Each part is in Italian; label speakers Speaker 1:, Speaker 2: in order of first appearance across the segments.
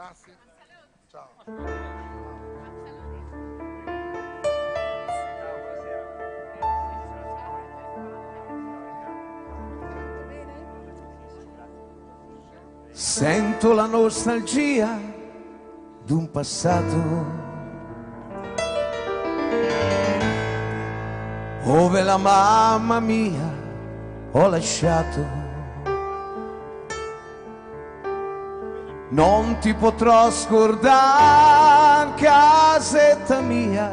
Speaker 1: Grazie. Ciao.
Speaker 2: Sento la nostalgia d'un passato dove la mamma mia ho lasciato. Non ti potrò scordare, casetta mia,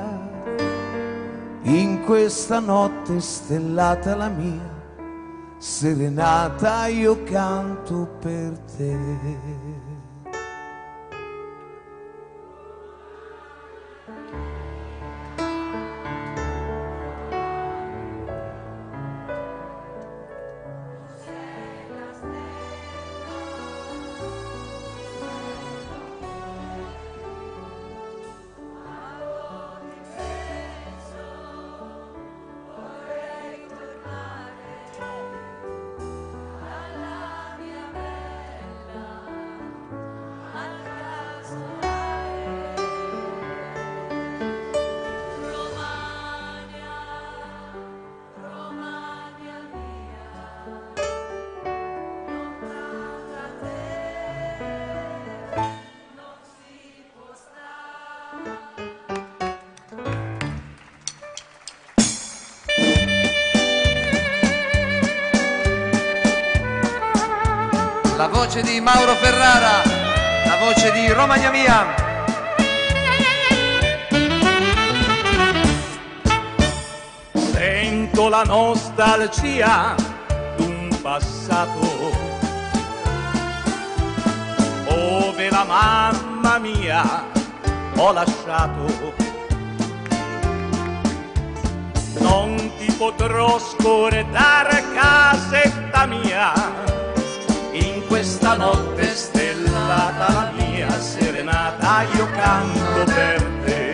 Speaker 2: in questa notte stellata la mia, serenata io canto per te.
Speaker 3: Di Mauro Ferrara, la voce di Romagna Mia.
Speaker 4: Sento la nostalgia d'un passato dove la mamma mia ho lasciato. Non ti potrò scordare casetta mia, in questa notte stellata la mia serenata io canto per te.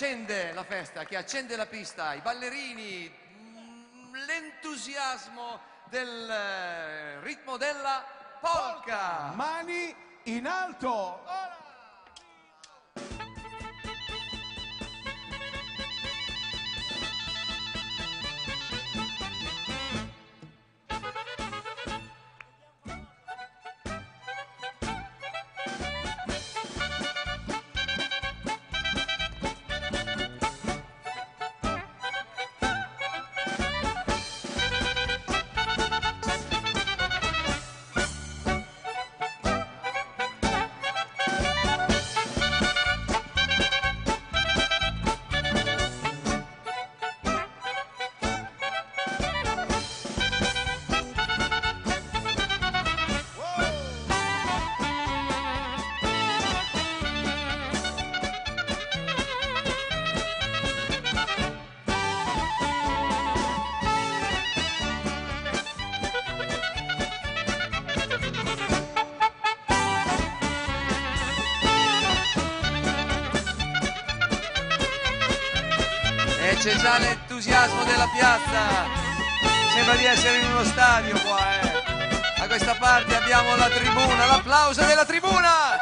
Speaker 3: Accende la festa, che accende la pista, i ballerini, mm, l'entusiasmo del eh, ritmo della polka.
Speaker 2: Mani in alto.
Speaker 3: Già l'entusiasmo della piazza. Sembra di essere in uno stadio qua, eh. Da questa parte abbiamo la tribuna, l'applauso della tribuna.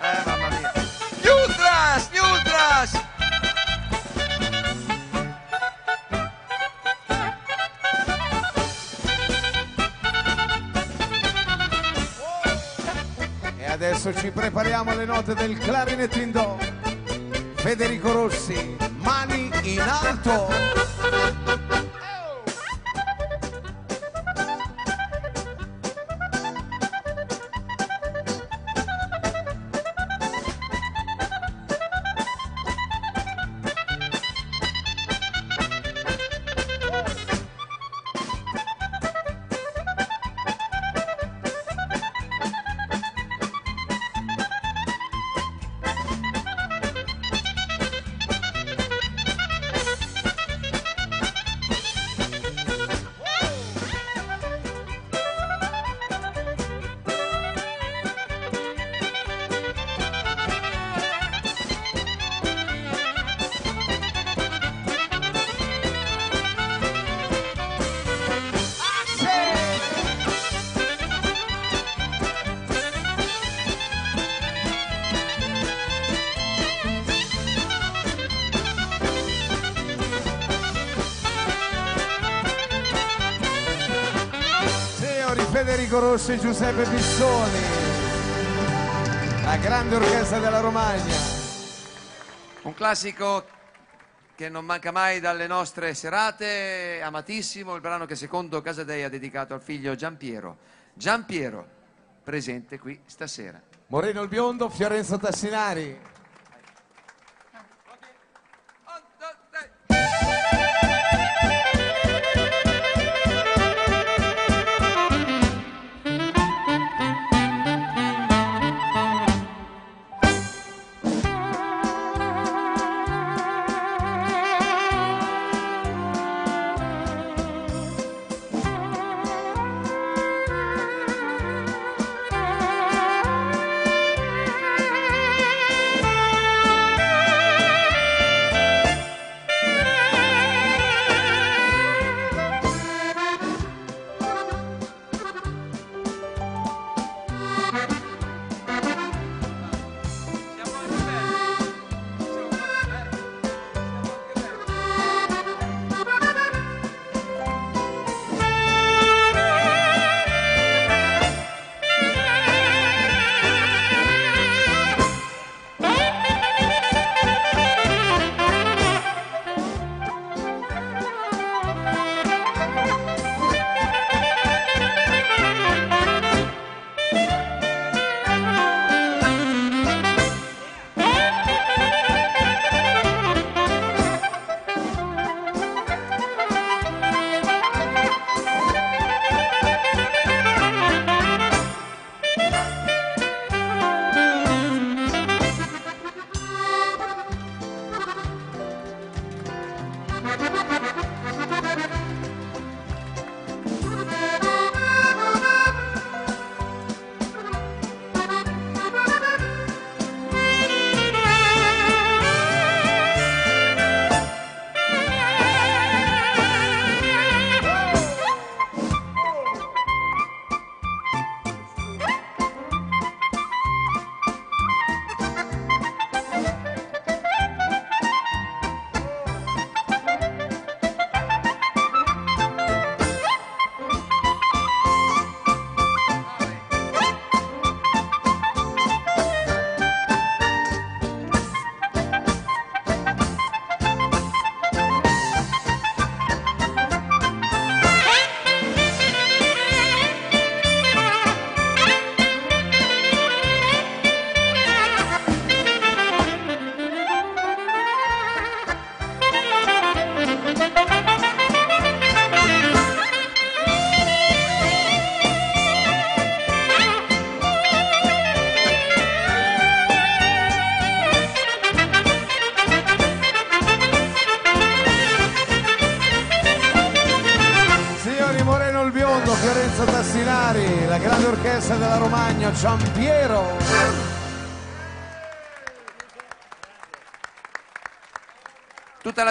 Speaker 3: Eh, mamma mia. Gli Ultras, gli Ultras.
Speaker 2: E adesso ci prepariamo alle note del clarinetto in do. Federico Rossi, mani in alto. Federico Rossi e Giuseppe Pissoni, la grande orchestra della Romagna.
Speaker 3: Un classico che non manca mai dalle nostre serate, amatissimo, il brano che secondo Casadei ha dedicato al figlio Giampiero. Giampiero, presente qui stasera.
Speaker 2: Moreno il Biondo, Fiorenzo Tassinari.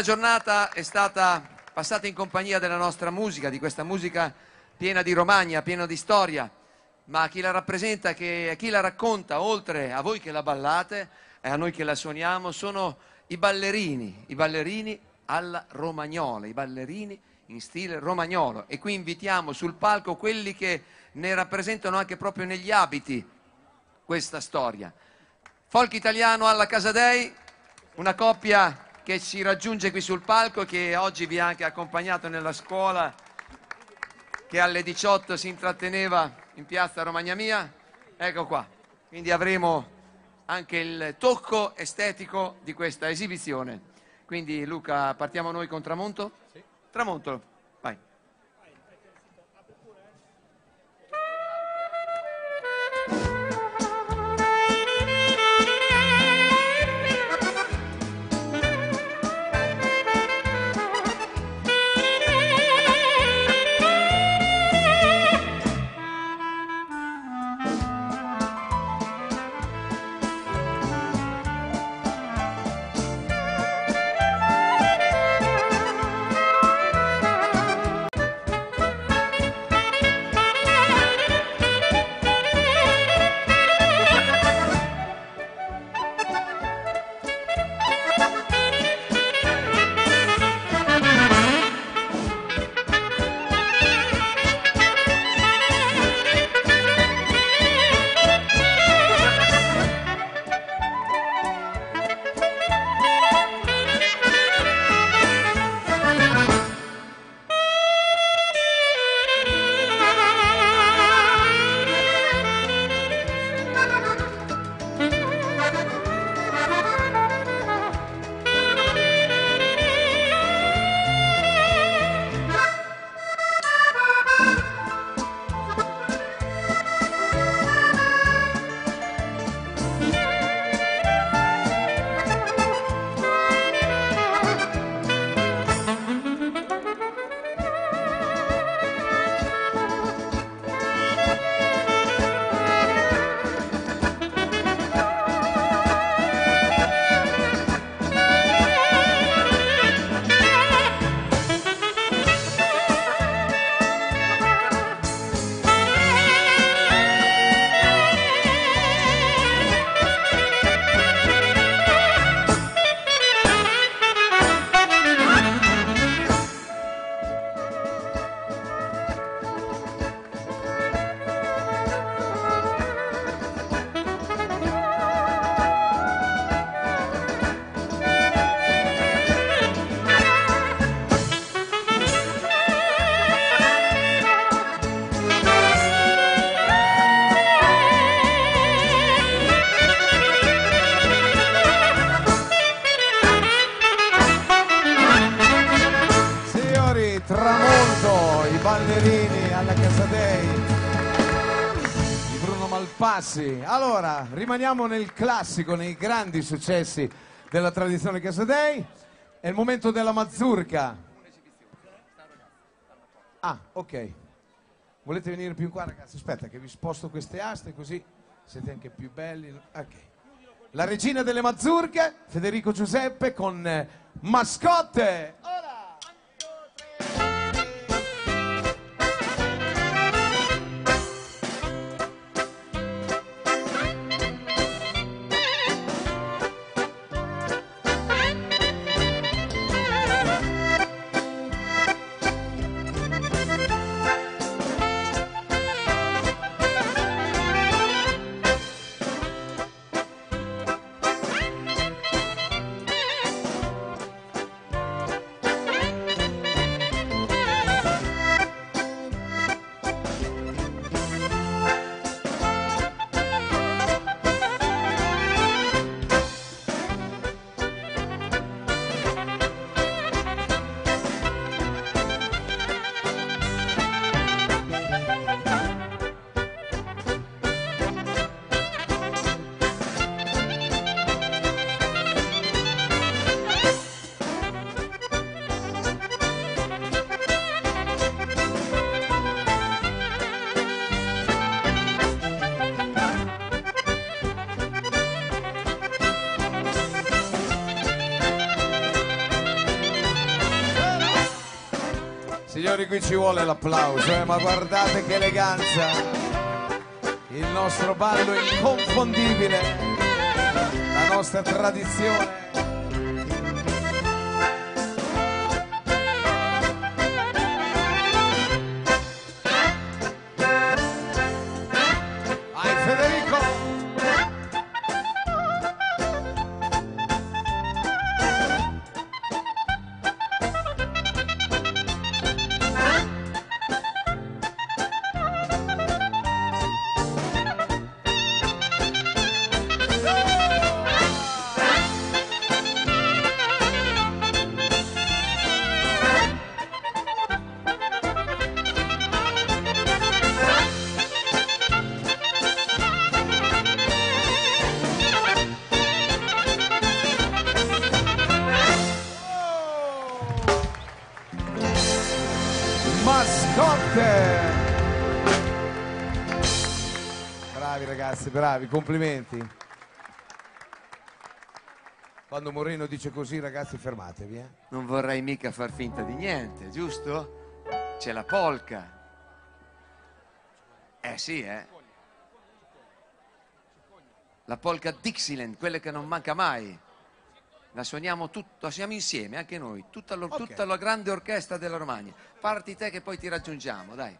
Speaker 3: Giornata è stata passata in compagnia della nostra musica, di questa musica piena di Romagna, piena di storia, ma chi la rappresenta, che, chi la racconta, oltre a voi che la ballate e a noi che la suoniamo, sono i ballerini, i ballerini alla romagnola, i ballerini in stile romagnolo. E qui invitiamo sul palco quelli che ne rappresentano anche proprio negli abiti questa storia. Folk italiano alla Casadei, una coppia che ci raggiunge qui sul palco, che oggi vi ha anche accompagnato nella scuola, che alle 18 si intratteneva in piazza Romagna Mia. Ecco qua. Quindi avremo anche il tocco estetico di questa esibizione. Quindi Luca, partiamo noi con Tramonto? Sì. Tramonto,
Speaker 2: Malpassi. Allora, rimaniamo nel classico, nei grandi successi della tradizione Casadei. È il momento della mazurka. Ah, ok. Volete venire più in qua, ragazzi? Aspetta, che vi sposto queste aste così siete anche più belli. Ok. La regina delle mazurche, Federico Giuseppe con eh, Mascotte. Ora! Signori, qui ci vuole l'applauso, eh, ma guardate che eleganza! Il nostro ballo inconfondibile, la nostra tradizione. Mascotte! Bravi ragazzi, bravi, complimenti. Quando Moreno dice così, ragazzi, fermatevi. Eh.
Speaker 3: Non vorrei mica far finta di niente, giusto? C'è la polca. Eh sì, eh. La polca Dixieland, quella che non manca mai. La suoniamo tutto, suoniamo insieme, anche noi, tutta, lo-
Speaker 2: Ok.
Speaker 3: tutta la grande orchestra della Romagna. Parti te che poi ti raggiungiamo, dai.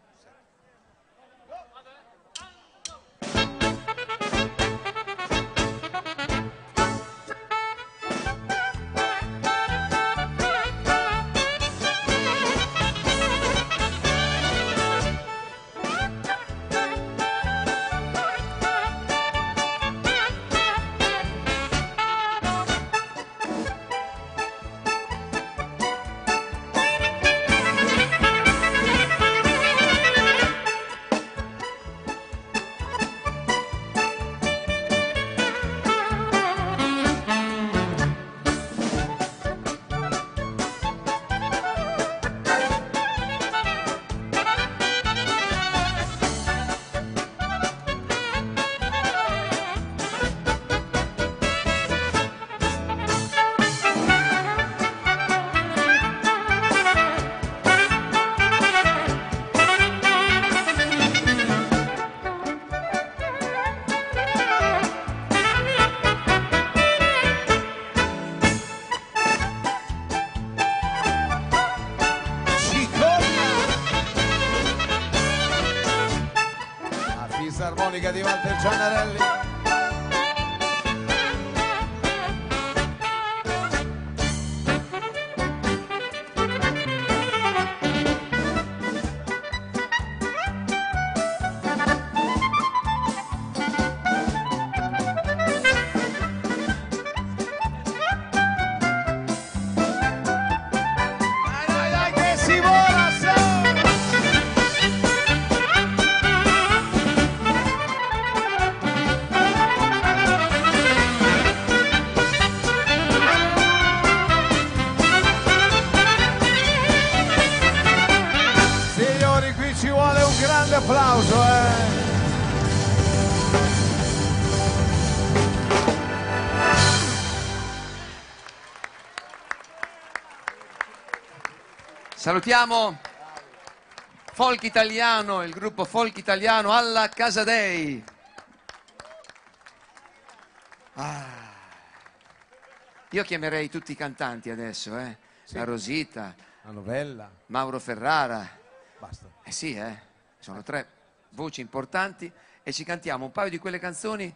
Speaker 3: Salutiamo Folk Italiano, il gruppo Folk Italiano alla Casa Dei. Ah. Io chiamerei tutti i cantanti adesso, eh? La Rosita,
Speaker 2: La novella,
Speaker 3: Mauro Ferrara.
Speaker 2: basta.
Speaker 3: Eh sì, eh? Sono tre voci importanti e ci cantiamo un paio di quelle canzoni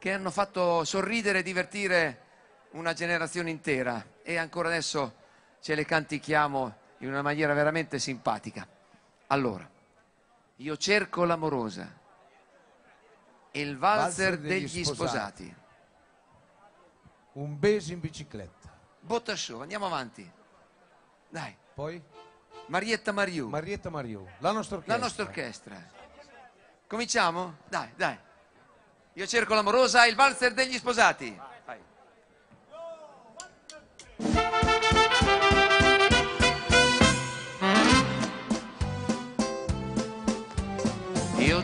Speaker 3: che hanno fatto sorridere e divertire una generazione intera e ancora adesso ce le cantichiamo in una maniera veramente simpatica. Allora, io cerco l'amorosa, il valzer,
Speaker 2: Valzer degli
Speaker 3: degli,
Speaker 2: sposati.
Speaker 3: sposati.
Speaker 2: Un beso in bicicletta.
Speaker 3: Botta show, andiamo avanti. Dai,
Speaker 2: Poi
Speaker 3: Marietta Mariù,
Speaker 2: Marietta Mariù, la nostra orchestra.
Speaker 3: la nostra orchestra. Cominciamo? Dai, dai. Io cerco l'amorosa, il valzer degli sposati.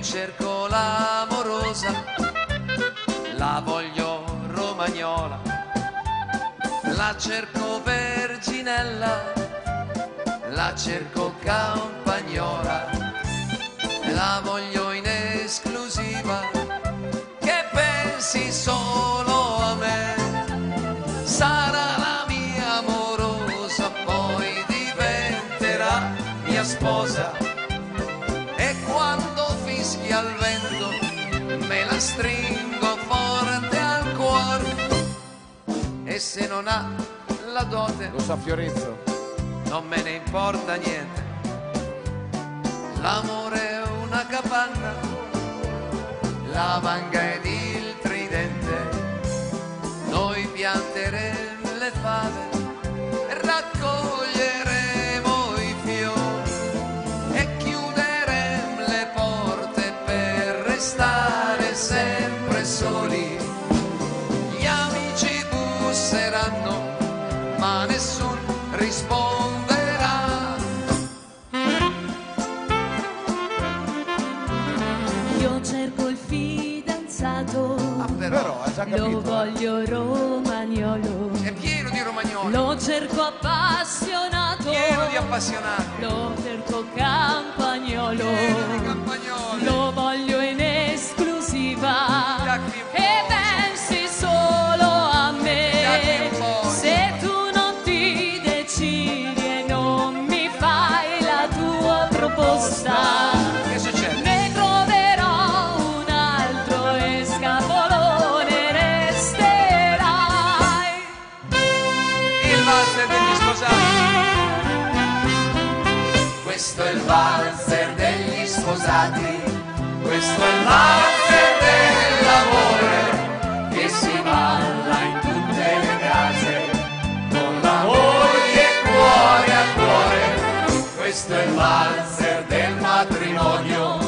Speaker 3: Cerco l'amorosa, la voglio romagnola, la cerco verginella, la cerco campagnola la voglio in esclusiva che pensi solo a me. Sarà la mia amorosa poi diventerà mia sposa stringo forte al cuore e se non ha la dote
Speaker 2: Lo sa Fiorenzo.
Speaker 3: non me ne importa niente. L'amore è una capanna, la vanga ed il tridente. Noi pianteremo le fave,
Speaker 5: lo
Speaker 2: capito.
Speaker 5: voglio romagnolo.
Speaker 3: è pieno di romagnoli,
Speaker 5: Lo cerco appassionato,
Speaker 3: pieno di appassionati,
Speaker 5: lo cerco campagnolo.
Speaker 3: pieno di campagnoli.
Speaker 5: Lo voglio in esclusiva
Speaker 3: un Valzer dell'amore che si balla in tutte le case con la moglie cuore a cuore. Questo è il valzer del matrimonio,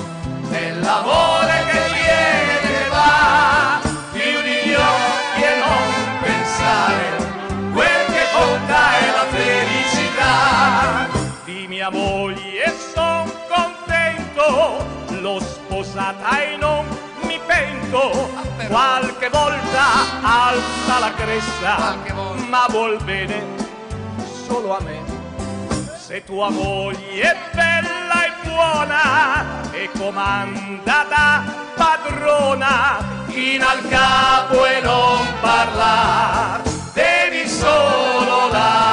Speaker 3: dell'amore che viene e va. Chiudi gli occhi e non pensare, quel che conta è la felicità.
Speaker 4: di mia moglie son contento, e non mi pento.
Speaker 3: però.
Speaker 4: Qualche volta alza la cresta, ma vuol bene solo a me. Se tua moglie è bella e buona e comanda da padrona, china al capo e non parlar, devi solo lavorare.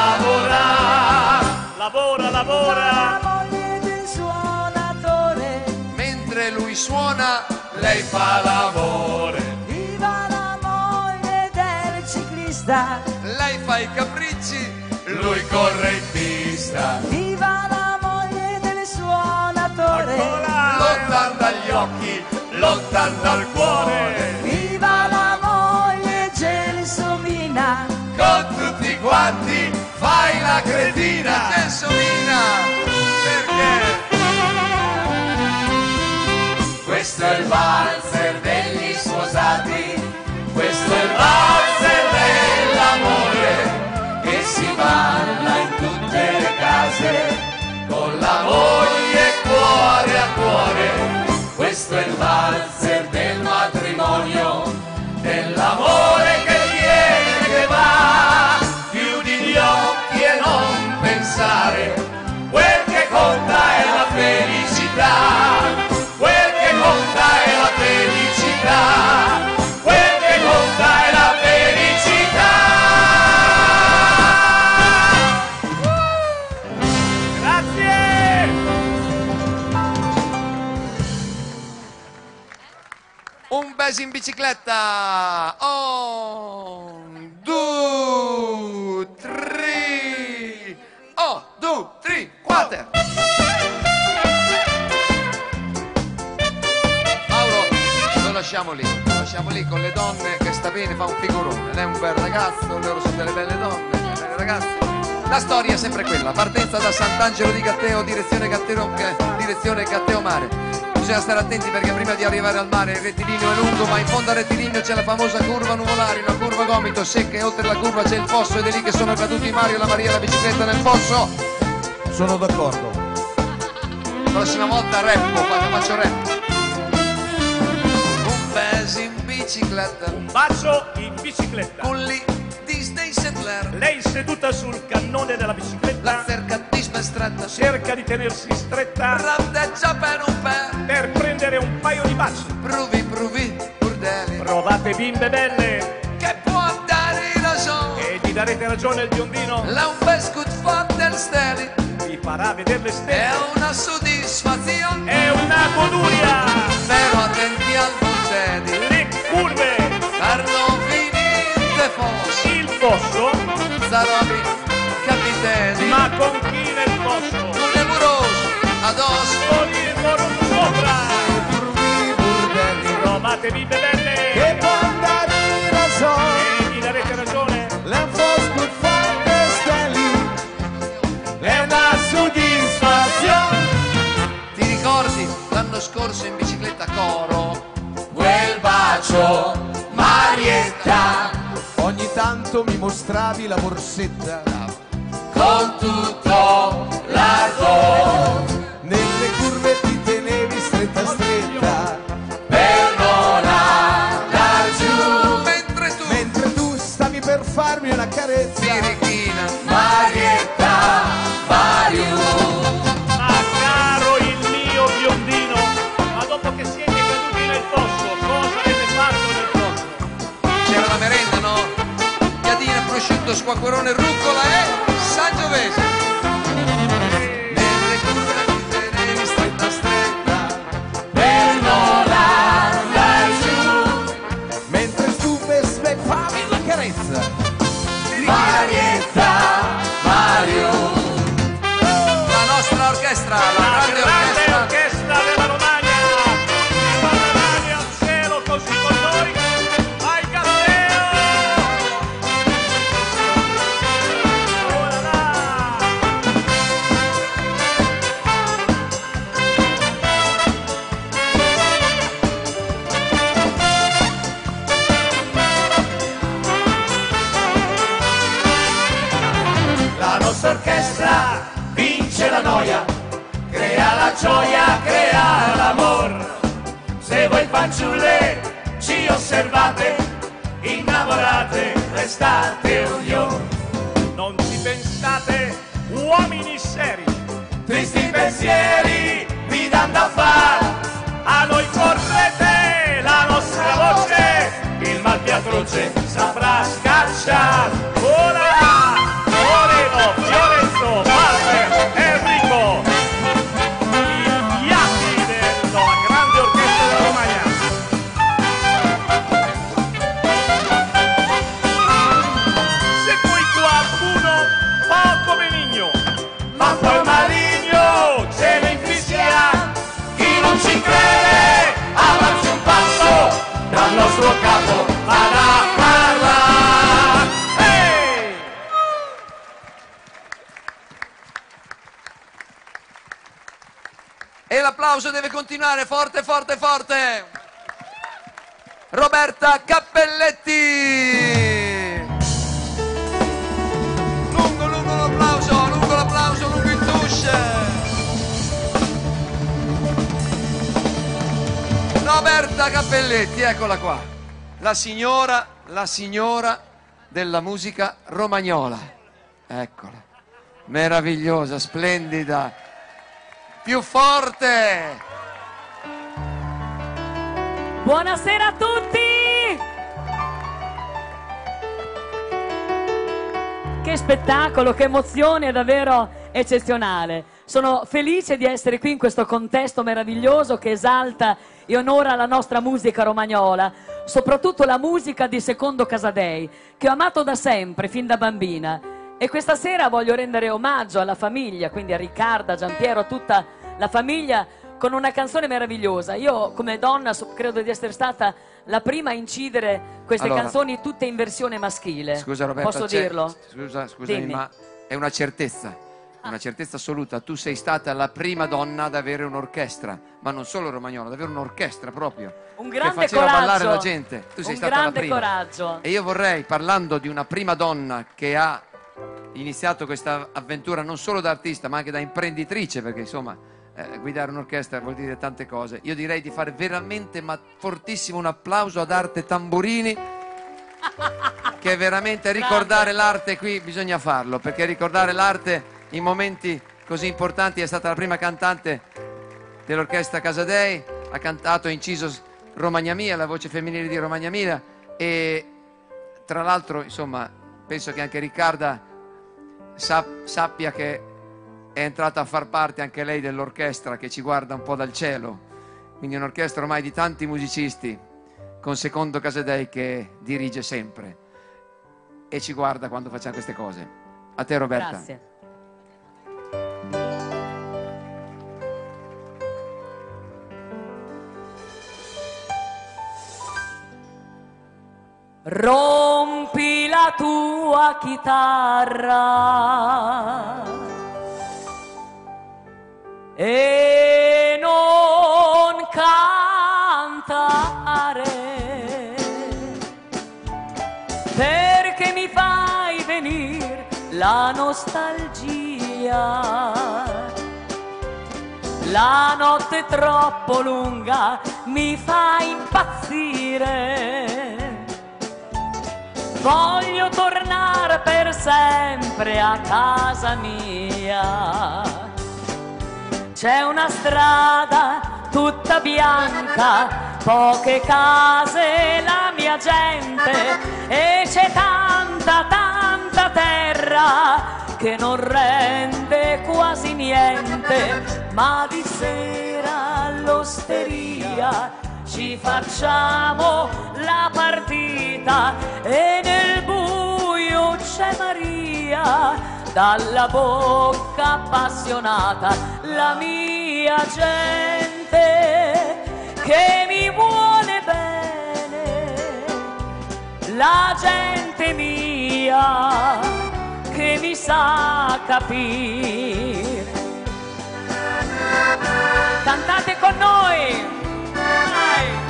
Speaker 3: Lui suona, lei fa l'amore.
Speaker 6: viva la moglie del ciclista,
Speaker 3: Lei fa i capricci, lui corre in pista.
Speaker 6: viva la moglie del suonatore,
Speaker 3: Lontano dagli occhi, lontano dal cuore. Valzer degli sposati. Questo è il valzer dell'amore che si balla in Un beso in bicicletta. Un, due, tre. Oh, due, tre, quattro. Mauro, lo lasciamo lì. Lo lasciamo lì con le donne che sta bene, fa un figurone. Lei è un bel ragazzo, loro sono delle belle donne, belle ragazze. La storia è sempre quella, partenza da Sant'Angelo di Gatteo, direzione Gatteo, eh, direzione Gatteo Mare. Bisogna stare attenti perché prima di arrivare al mare il rettilineo è lungo, ma in fondo al rettilineo c'è la famosa curva nuvolare, una curva gomito secca e oltre la curva c'è il fosso ed è lì che sono caduti Mario, la Maria e la bicicletta nel fosso.
Speaker 2: Sono d'accordo.
Speaker 3: Prossima volta rappo, quando faccio rap. Un beso in bicicletta,
Speaker 4: Un bacio in bicicletta.
Speaker 3: con lì Disney Settler,
Speaker 4: Lei seduta sul cannone della
Speaker 3: la
Speaker 4: bicicletta.
Speaker 3: Cerca di stretta,
Speaker 4: cerca di tenersi stretta
Speaker 3: Ravdeggia per un pè,
Speaker 4: per prendere un paio di baci.
Speaker 3: pruvi, pruvi, burdeli.
Speaker 4: Provate bimbe belle
Speaker 3: Che può dare ragione.
Speaker 4: e gli darete ragione al biondino.
Speaker 3: L'ha un bel scut del steli.
Speaker 4: Vi farà vedere le
Speaker 3: È
Speaker 4: stelle.
Speaker 3: una soddisfazione.
Speaker 4: È una goduria.
Speaker 3: Però attenti al buttedi.
Speaker 4: Le curve,
Speaker 3: Per non finire fosse.
Speaker 4: il fosso,
Speaker 3: Zarobi, capiteni.
Speaker 4: ma con chi nel fosso?
Speaker 3: Con le murose, addosso.
Speaker 4: Con il moro sopra.
Speaker 2: Pruvi burdelli
Speaker 4: Provate bimbe belle
Speaker 2: che può dare ragione
Speaker 4: e gli darete ragione.
Speaker 2: L'enfosco fatte stelli è una soddisfazione
Speaker 3: Ti ricordi l'anno scorso in bicicletta coro? Quel bacio, Marietta,
Speaker 2: Ogni tanto mi mostravi la borsetta
Speaker 3: con tutto l'arco.
Speaker 2: Nelle curve ti tenevi stretta stretta
Speaker 3: Per non andar giù. Mentre tu,
Speaker 2: Mentre tu stavi per farmi una carezza
Speaker 3: Birichina, Marietta, Mario.
Speaker 4: Ma caro il mio biondino, ma dopo che siete caduti nel fosso, cosa avete fatto nel fosso?
Speaker 3: C'era la merenda, no? Piadina, prosciutto, squacquerone, rucola e sangiovese. Nelle signora, la signora della musica romagnola. Eccola. Meravigliosa, splendida. Più forte!
Speaker 5: Buonasera a tutti! Che spettacolo, che emozione davvero eccezionale. Sono felice di essere qui in questo contesto meraviglioso che esalta e onora la nostra musica romagnola, soprattutto la musica di Secondo Casadei, che ho amato da sempre, fin da bambina. E questa sera voglio rendere omaggio alla famiglia, quindi a Riccarda, a Giampiero, a tutta la famiglia, con una canzone meravigliosa. Io come donna credo di essere stata la prima a incidere queste
Speaker 3: Allora-
Speaker 5: canzoni tutte in versione maschile.
Speaker 3: Scusa Roberta,
Speaker 5: Posso dirlo?
Speaker 3: Scusa, scusami,
Speaker 5: Dimmi.
Speaker 3: ma è una certezza, una certezza assoluta. Tu sei stata la prima donna ad avere un'orchestra, ma non solo romagnola, ad avere un'orchestra proprio.
Speaker 5: Un
Speaker 3: che
Speaker 5: grande
Speaker 3: faceva
Speaker 5: coraggio.
Speaker 3: ballare la gente. Tu sei
Speaker 5: Un
Speaker 3: stata la
Speaker 5: grande
Speaker 3: prima.
Speaker 5: coraggio.
Speaker 3: E io vorrei, parlando di una prima donna che ha iniziato questa avventura non solo da artista, ma anche da imprenditrice, perché insomma eh, guidare un'orchestra vuol dire tante cose. Io direi di fare veramente, ma fortissimo un applauso ad Arte Tamburini, che veramente ricordare l'arte qui bisogna farlo, perché ricordare l'arte in momenti così importanti, è stata la prima cantante dell'orchestra Casadei, ha cantato e inciso Romagna Mia, la voce femminile di Romagna Mia e tra l'altro, insomma, penso che anche Riccarda sap- sappia che è entrata a far parte anche lei dell'orchestra che ci guarda un po' dal cielo. Quindi un'orchestra ormai di tanti musicisti con Secondo Casadei che dirige sempre e ci guarda quando facciamo queste cose. A te Roberta.
Speaker 5: Grazie. Rompi la tua chitarra e non cantare perché mi fai venire la nostalgia. La notte troppo lunga mi fa impazzire. Voglio tornare per sempre a casa mia. C'è una strada tutta bianca, poche case, la mia gente e c'è tanta, tanta terra che non rende quasi niente, ma di sera all'osteria ci facciamo la partita e nel buio c'è Maria dalla bocca appassionata la mia gente che mi vuole bene. La gente mia che mi sa capire cantate con noi. Vai!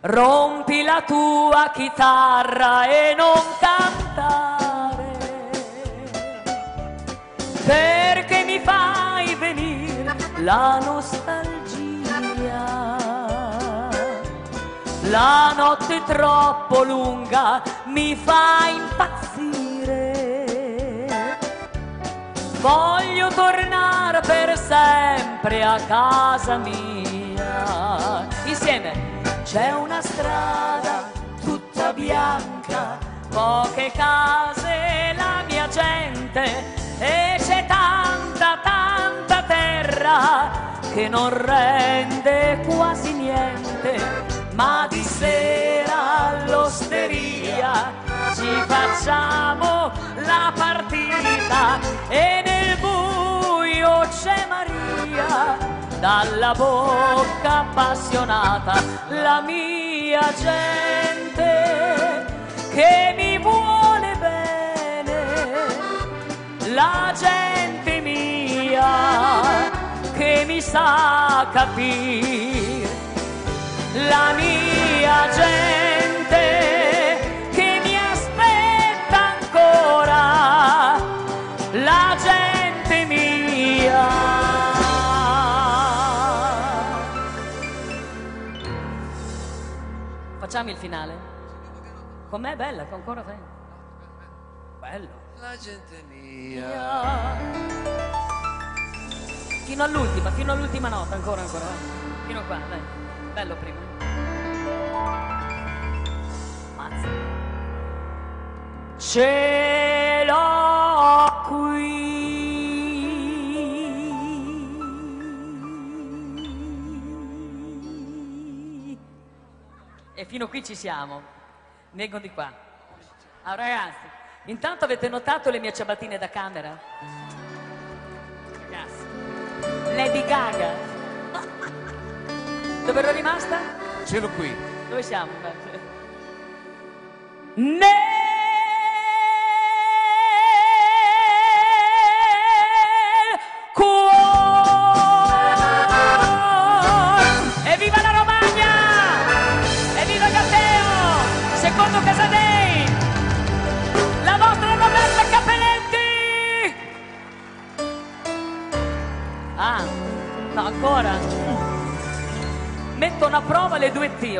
Speaker 5: Rompi la tua chitarra e non cantare, perché mi fai venire la nostalgia. La notte troppo lunga mi fa impazzire. Voglio tornare per sempre a casa mia. Insieme c'è una strada tutta bianca, poche case, la mia gente e c'è tanta, tanta terra che non rende quasi niente. Ma di sera all'osteria ci facciamo la partita e nel buio c'è Maria dalla bocca appassionata la mia gente che mi vuole bene. La gente mia che mi sa capire la mia gente Facciamo il finale? Com'è bella, che ancora fai? Bello.
Speaker 3: La gente mia.
Speaker 5: Fino all'ultima, fino all'ultima nota, ancora, ancora. Fino a qua, dai. Bello prima. Mazza. Ce fino qui ci siamo. Vengo di qua. Ah, ragazzi, intanto avete notato le mie ciabattine da camera? Ragazzi, Lady Gaga. Dove ero rimasta?
Speaker 2: Ce l'ho qui.
Speaker 5: Dove siamo? Nel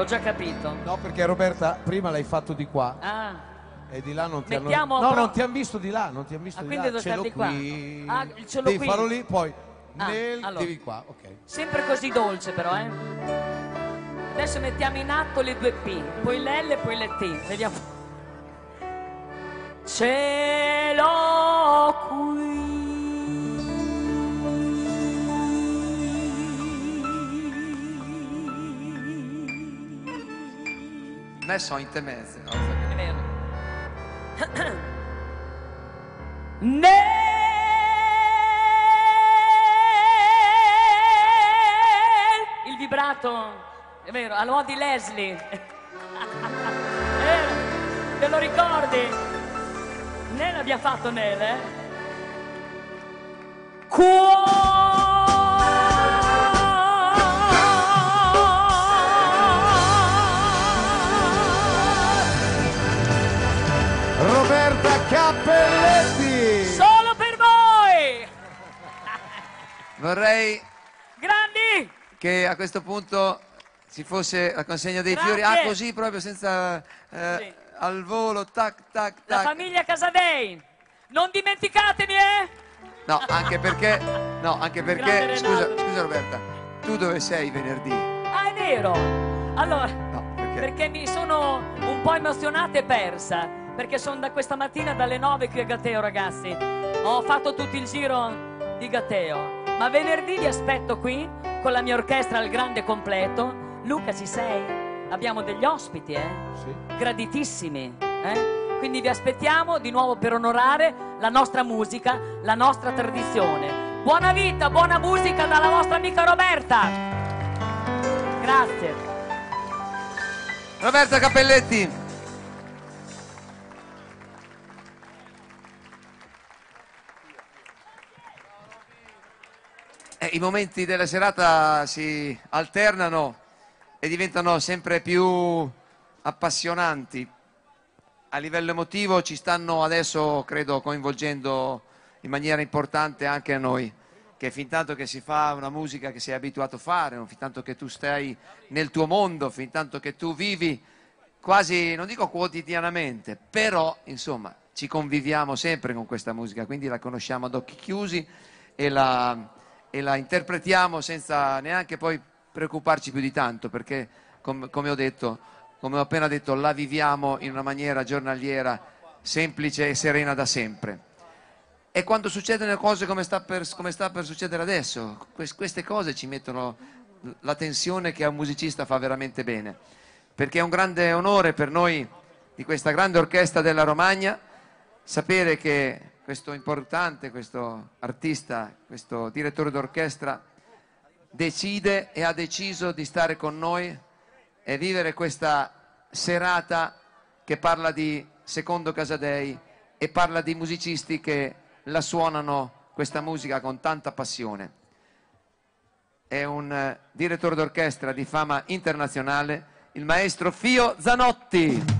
Speaker 5: già capito.
Speaker 2: No, perché Roberta, prima l'hai fatto di qua
Speaker 5: Ah,
Speaker 2: e di là non ti
Speaker 5: Mettiamo
Speaker 2: hanno... No,
Speaker 5: pro-
Speaker 2: non ti hanno visto di là, non ti hanno visto
Speaker 5: Ah,
Speaker 2: di là. Ce l'ho
Speaker 5: starti qua.
Speaker 2: qui.
Speaker 5: Ah, ce l'ho
Speaker 2: Devi
Speaker 5: qui.
Speaker 2: farlo lì, poi
Speaker 5: Ah,
Speaker 2: nel...
Speaker 5: allora.
Speaker 2: devi qua, ok.
Speaker 5: sempre così dolce però, eh. Adesso mettiamo in atto le due P, poi l'L e poi le T. Vediamo. Ce l'ho qui.
Speaker 3: Messo in te mezzo. no?
Speaker 5: È vero. Nel... Il vibrato, è vero, allora di Leslie. Eh, Te lo ricordi? Nel abbiamo fatto Nel, eh? Cuore.
Speaker 3: Vorrei
Speaker 5: Grandi!
Speaker 3: che a questo punto ci fosse la consegna dei
Speaker 5: Grazie.
Speaker 3: fiori. Ah, così proprio senza... eh,
Speaker 5: Sì.
Speaker 3: Al volo, tac, tac,
Speaker 5: La
Speaker 3: tac.
Speaker 5: famiglia Casadei! Non dimenticatemi, eh!
Speaker 3: No, anche perché... No, anche perché...
Speaker 5: Grande
Speaker 3: Scusa,
Speaker 5: Renato.
Speaker 3: scusa Roberta, tu dove sei venerdì?
Speaker 5: Ah, è vero! Allora,
Speaker 3: No, perché?
Speaker 5: perché mi sono un po' emozionata e persa. Perché sono da questa mattina dalle 9 qui a Gatteo, ragazzi. Ho fatto tutto il giro di Gatteo. Ma venerdì vi aspetto qui con la mia orchestra al grande completo. Luca, ci sei? Abbiamo degli ospiti, eh?
Speaker 2: Sì.
Speaker 5: Graditissimi, eh? Quindi vi aspettiamo di nuovo per onorare la nostra musica, la nostra tradizione. Buona vita, buona musica dalla vostra amica Roberta. Grazie.
Speaker 3: Roberta Cappelletti. Eh, I momenti della serata si alternano e diventano sempre più appassionanti. A livello emotivo ci stanno adesso, credo, coinvolgendo in maniera importante anche a noi, che fin tanto che si fa una musica che sei abituato a fare, fin tanto che tu stai nel tuo mondo, fin tanto che tu vivi quasi, non dico quotidianamente, però insomma ci conviviamo sempre con questa musica, quindi la conosciamo ad occhi chiusi e la, e la interpretiamo senza neanche poi preoccuparci più di tanto, perché com- come ho detto, come ho appena detto, la viviamo in una maniera giornaliera semplice e serena da sempre. E quando succedono cose come sta per, come sta per succedere adesso, quest- queste cose ci mettono la tensione che a un musicista fa veramente bene. Perché è un grande onore per noi di questa grande orchestra della Romagna sapere che questo importante, questo artista, questo direttore d'orchestra decide e ha deciso di stare con noi e vivere questa serata che parla di Secondo Casadei e parla di musicisti che la suonano questa musica con tanta passione. È un eh, direttore d'orchestra di fama internazionale, il maestro Fio Zanotti.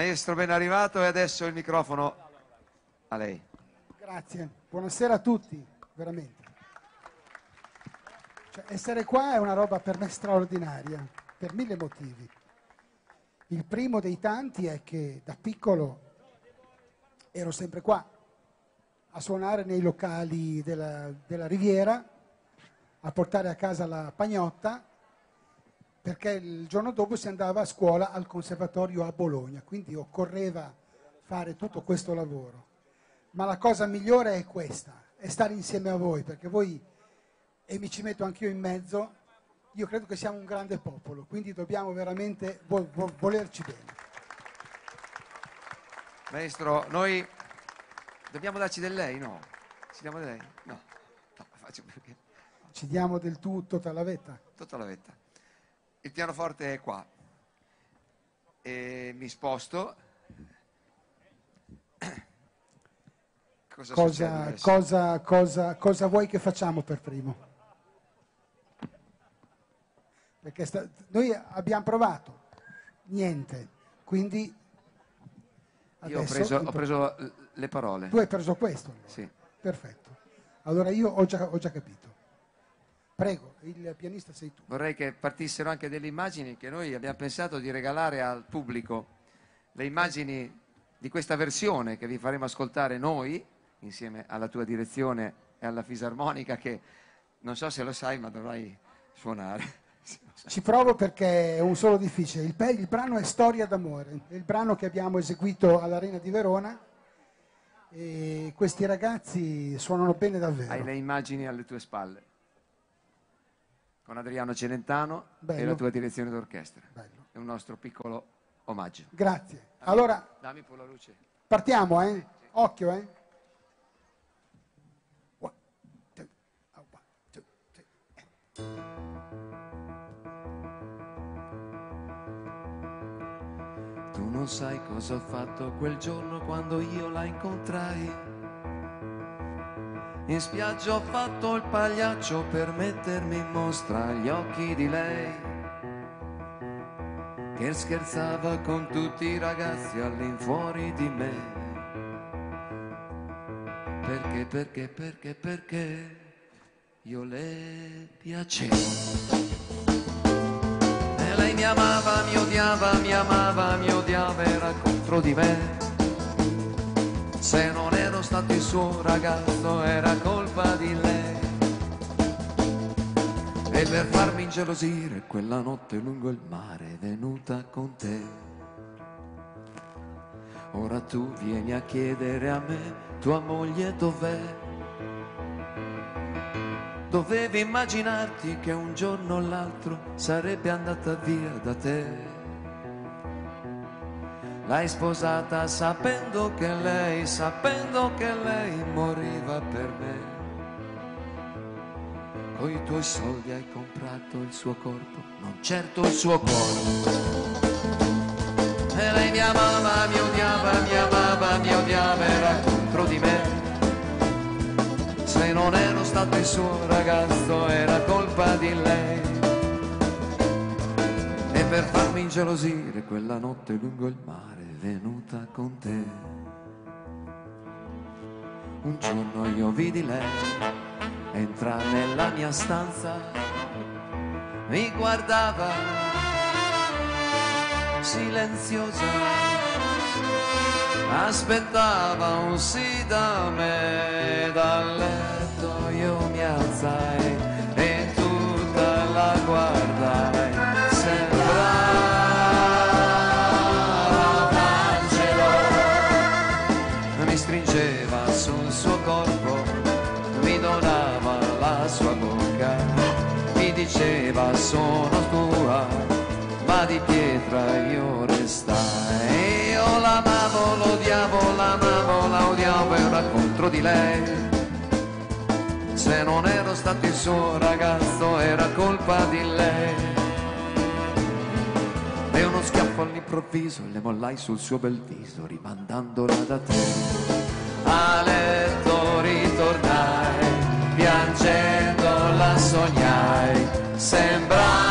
Speaker 3: Maestro ben arrivato e adesso il microfono a lei.
Speaker 1: Grazie, buonasera a tutti, veramente. Cioè, essere qua è una roba per me straordinaria, per mille motivi. Il primo dei tanti è che da piccolo ero sempre qua a suonare nei locali della, della Riviera, a portare a casa la pagnotta, perché il giorno dopo si andava a scuola al conservatorio a Bologna, quindi occorreva fare tutto questo lavoro. Ma la cosa migliore è questa, è stare insieme a voi, perché voi, e mi ci metto anch'io in mezzo, io credo che siamo un grande popolo, quindi dobbiamo veramente vo- vo- volerci bene.
Speaker 3: Maestro, noi dobbiamo darci del lei, no? Ci diamo del lei? No, no, faccio perché
Speaker 1: Ci diamo del tutto tra la vetta.
Speaker 3: tutta la vetta. Il pianoforte è qua. E mi sposto Cosa,
Speaker 1: Cosa, cosa, cosa, cosa vuoi che facciamo per primo? Perché sta- noi abbiamo provato, niente, quindi
Speaker 3: Io ho preso, ho preso le parole.
Speaker 1: tu hai preso questo. allora.
Speaker 3: Sì.
Speaker 1: Perfetto. Allora io ho già, ho già capito. Prego, il pianista sei tu.
Speaker 3: Vorrei che partissero anche delle immagini che noi abbiamo pensato di regalare al pubblico, le immagini di questa versione che vi faremo ascoltare noi, insieme alla tua direzione e alla fisarmonica che non so se lo sai ma dovrai suonare.
Speaker 1: Ci provo perché è un solo difficile. Il, pe- il brano è Storia d'amore, è il brano che abbiamo eseguito all'Arena di Verona e questi ragazzi suonano bene davvero.
Speaker 3: Hai le immagini alle tue spalle. Con Adriano Celentano e
Speaker 1: Bello.
Speaker 3: la tua direzione d'orchestra.
Speaker 1: Bello.
Speaker 3: È un nostro piccolo omaggio.
Speaker 1: Grazie. Allora
Speaker 3: Dammi pure la luce.
Speaker 1: partiamo, eh? Occhio, eh? One, two, oh, one, two, three.
Speaker 3: Tu non sai cosa ho fatto quel giorno quando io la incontrai. In spiaggia ho fatto il pagliaccio per mettermi in mostra agli occhi di lei. Che scherzava con tutti i ragazzi all'infuori di me. Perché, perché, perché, perché io le piacevo. E lei mi amava, mi odiava, mi amava, mi odiava, era contro di me. Se non ero stato il suo ragazzo era colpa di lei. E per farmi ingelosire quella notte lungo il mare è venuta con te. Ora tu vieni a chiedere a me, tua moglie dov'è? Dovevi immaginarti che un giorno o l'altro sarebbe andata via da te. L'hai sposata sapendo che lei, sapendo che lei moriva per me. Con i tuoi soldi hai comprato il suo corpo, non certo il suo cuore. E lei mi amava, mi odiava, mi amava, mi odiava, era contro di me. Se non ero stato il suo ragazzo era colpa di lei. E per farmi ingelosire quella notte lungo il mare venuta con te. Un giorno io vidi lei entrare nella mia stanza, mi guardava silenziosa, aspettava un sì da me dal letto io mi alzai diceva sono tua ma di pietra io restai. Io l'amavo, l'odiavo, l'amavo, la odiavo era contro di lei. Se non ero stato il suo ragazzo era colpa di lei. E uno schiaffo all'improvviso le mollai sul suo bel viso rimandandola da te. A letto ritornai piangendo la sognai sembrava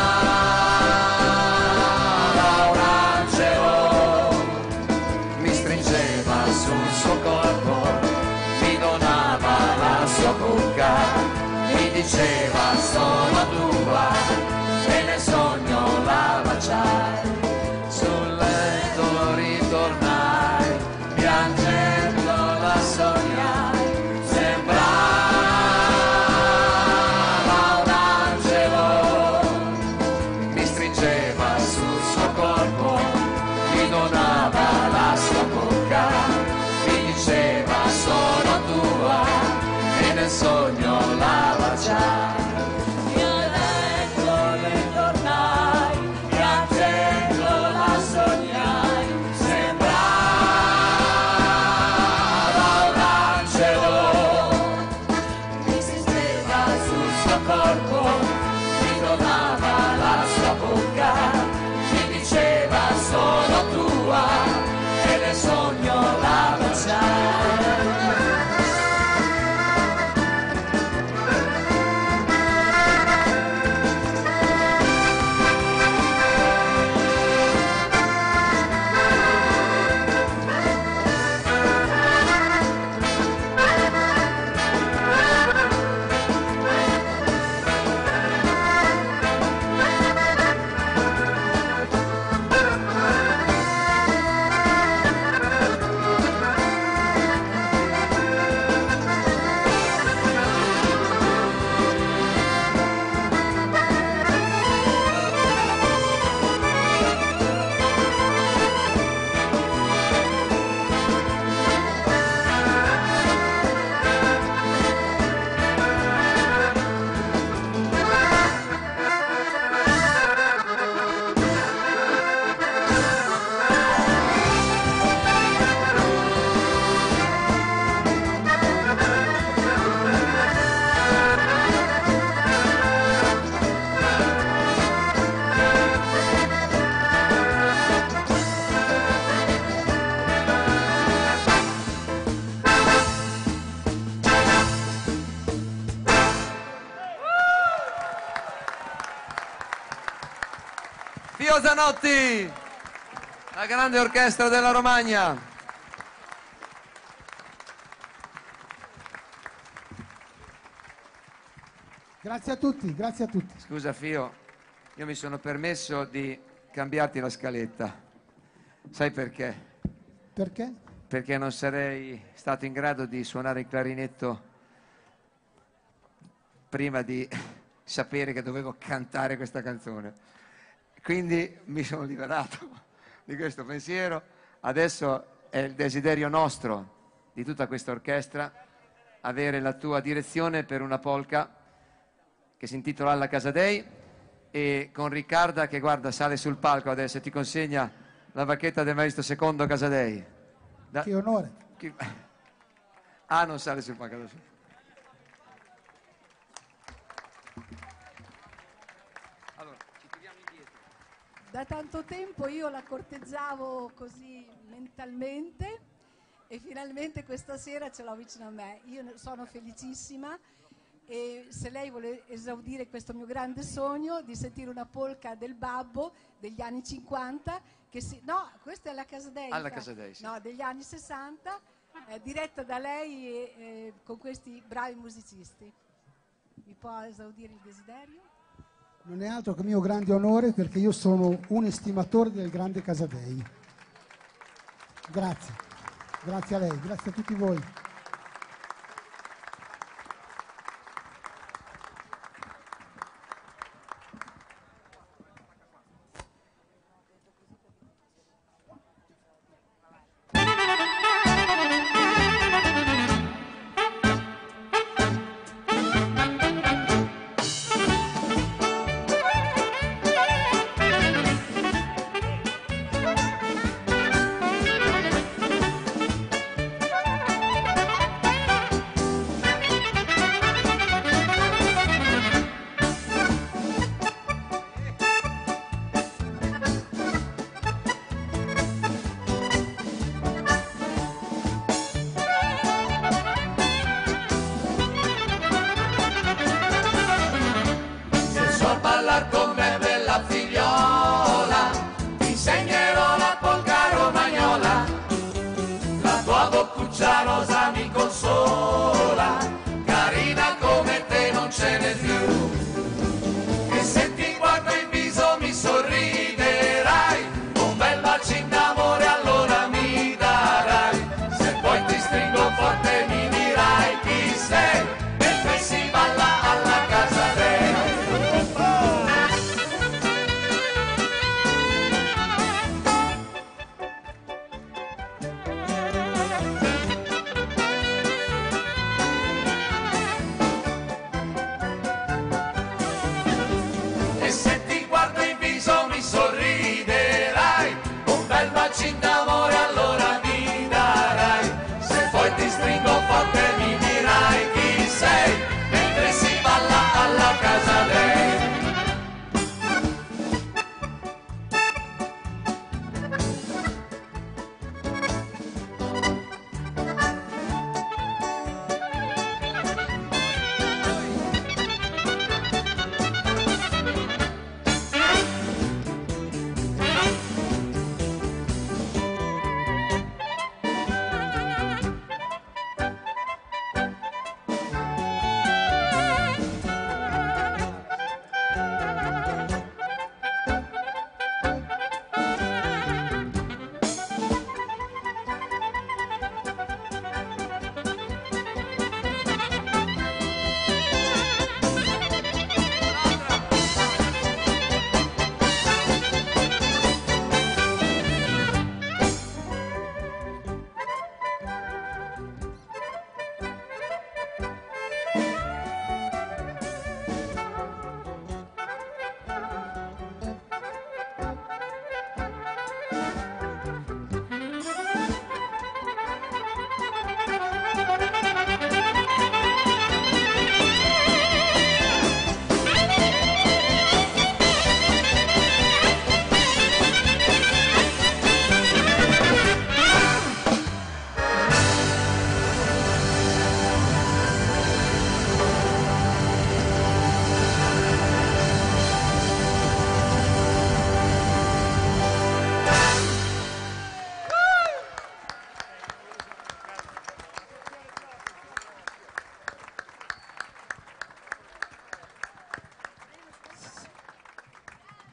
Speaker 3: la Fabio Zanotti, la grande orchestra della Romagna.
Speaker 1: Grazie a tutti, grazie a tutti.
Speaker 3: Scusa Fio, io mi sono permesso di cambiarti la scaletta. Sai perché?
Speaker 1: Perché?
Speaker 3: Perché non sarei stato in grado di suonare il clarinetto prima di sapere che dovevo cantare questa canzone. Quindi mi sono liberato di questo pensiero. Adesso è il desiderio nostro, di tutta questa orchestra, avere la tua direzione per una polca che si intitola Alla Casa Dei e con Riccarda che guarda sale sul palco adesso e ti consegna la bacchetta del maestro secondo Casadei. Da-
Speaker 1: Che onore.
Speaker 3: chi- Ah, non sale sul palco adesso.
Speaker 7: Da tanto tempo io la corteggiavo così mentalmente e finalmente questa sera ce l'ho vicino a me. Io sono felicissima e se lei vuole esaudire questo mio grande sogno di sentire una polca del babbo degli anni 50, che si, no, questa è la Casadei.
Speaker 3: Alla
Speaker 7: fa-
Speaker 3: Casadei, sì.
Speaker 7: No, degli anni 60, eh, diretta da lei e eh, con questi bravi musicisti. Mi può esaudire il desiderio?
Speaker 1: Non è altro che mio grande onore perché io sono un estimatore del grande Casadei. Grazie, grazie a lei, grazie a tutti voi.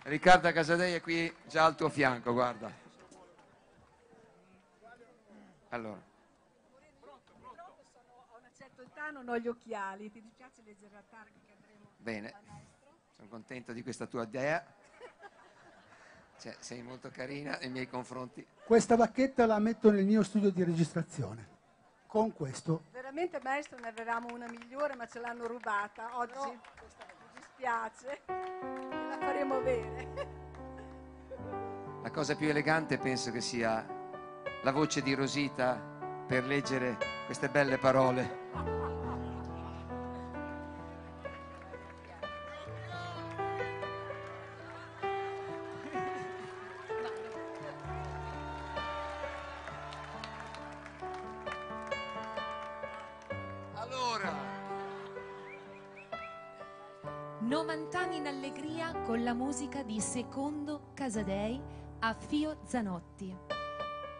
Speaker 3: Riccardo Casadei è qui già al tuo fianco, guarda. Allora,
Speaker 7: A una certa età non ho gli occhiali, ti dispiace leggere la targa che andremo
Speaker 3: bene, sono contento di questa tua idea. Cioè, sei molto carina nei miei confronti.
Speaker 1: Questa bacchetta la metto nel mio studio di registrazione. Con questo
Speaker 7: Veramente maestro ne avevamo una migliore ma ce l'hanno rubata oggi. Mi dispiace, la faremo avere.
Speaker 3: La cosa più elegante penso che sia la voce di Rosita per leggere queste belle parole.
Speaker 8: Casadei a Fio Zanotti.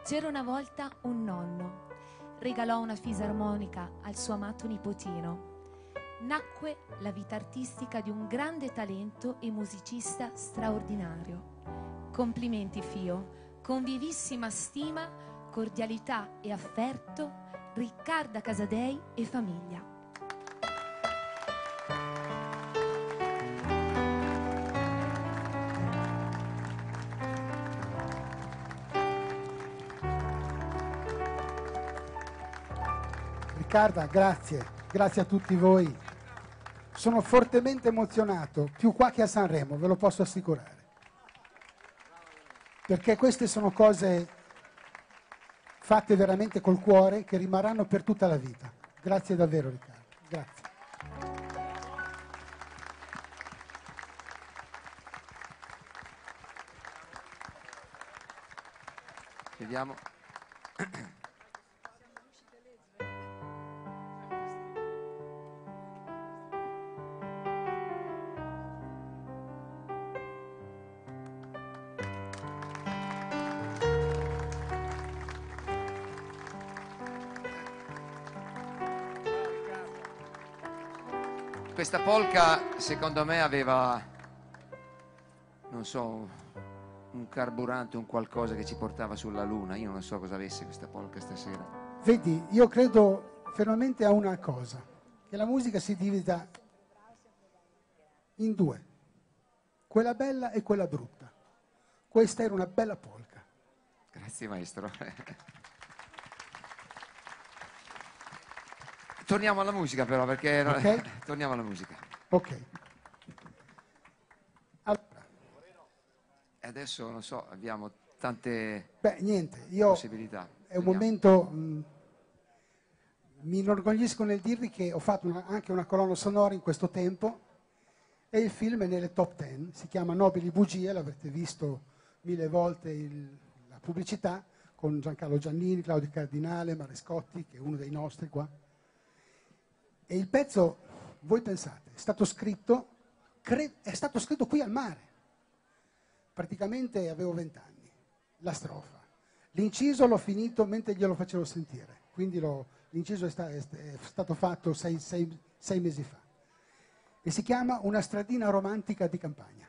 Speaker 8: C'era una volta un nonno, regalò una fisarmonica al suo amato nipotino. Nacque la vita artistica di un grande talento e musicista straordinario. Complimenti Fio, con vivissima stima, cordialità e affetto, Riccarda Casadei e famiglia.
Speaker 1: Riccarda, grazie, grazie a tutti voi. Sono fortemente emozionato, più qua che a Sanremo, ve lo posso assicurare. Perché queste sono cose fatte veramente col cuore che rimarranno per tutta la vita. Grazie davvero Riccardo, grazie.
Speaker 3: vediamo. Questa polca secondo me aveva, non so, un carburante, un qualcosa che ci portava sulla luna. Io non so cosa avesse questa polca stasera.
Speaker 1: Vedi, io credo fermamente a una cosa, che la musica si divida in due, quella bella e quella brutta. Questa era una bella polca.
Speaker 3: Grazie maestro. Torniamo alla musica però perché...
Speaker 1: Ok.
Speaker 3: Torniamo alla musica.
Speaker 1: Ok. Allora,
Speaker 3: adesso, non so, abbiamo tante
Speaker 1: beh, niente, io
Speaker 3: possibilità.
Speaker 1: è un
Speaker 3: Vediamo.
Speaker 1: momento, mh, mi inorgoglisco nel dirvi che ho fatto una- anche una colonna sonora in questo tempo e il film è nelle top 10, si chiama Nobili Bugie, l'avrete visto mille volte il- la pubblicità con Giancarlo Giannini, Claudio Cardinale, Marescotti, che è uno dei nostri qua. E il pezzo, voi pensate, è stato scritto, cre- è stato scritto qui al mare. Praticamente avevo vent'anni, la strofa. L'inciso l'ho finito mentre glielo facevo sentire, quindi l'inciso è, sta- è st- è stato fatto sei, sei- sei mesi fa. E si chiama Una stradina romantica di campagna.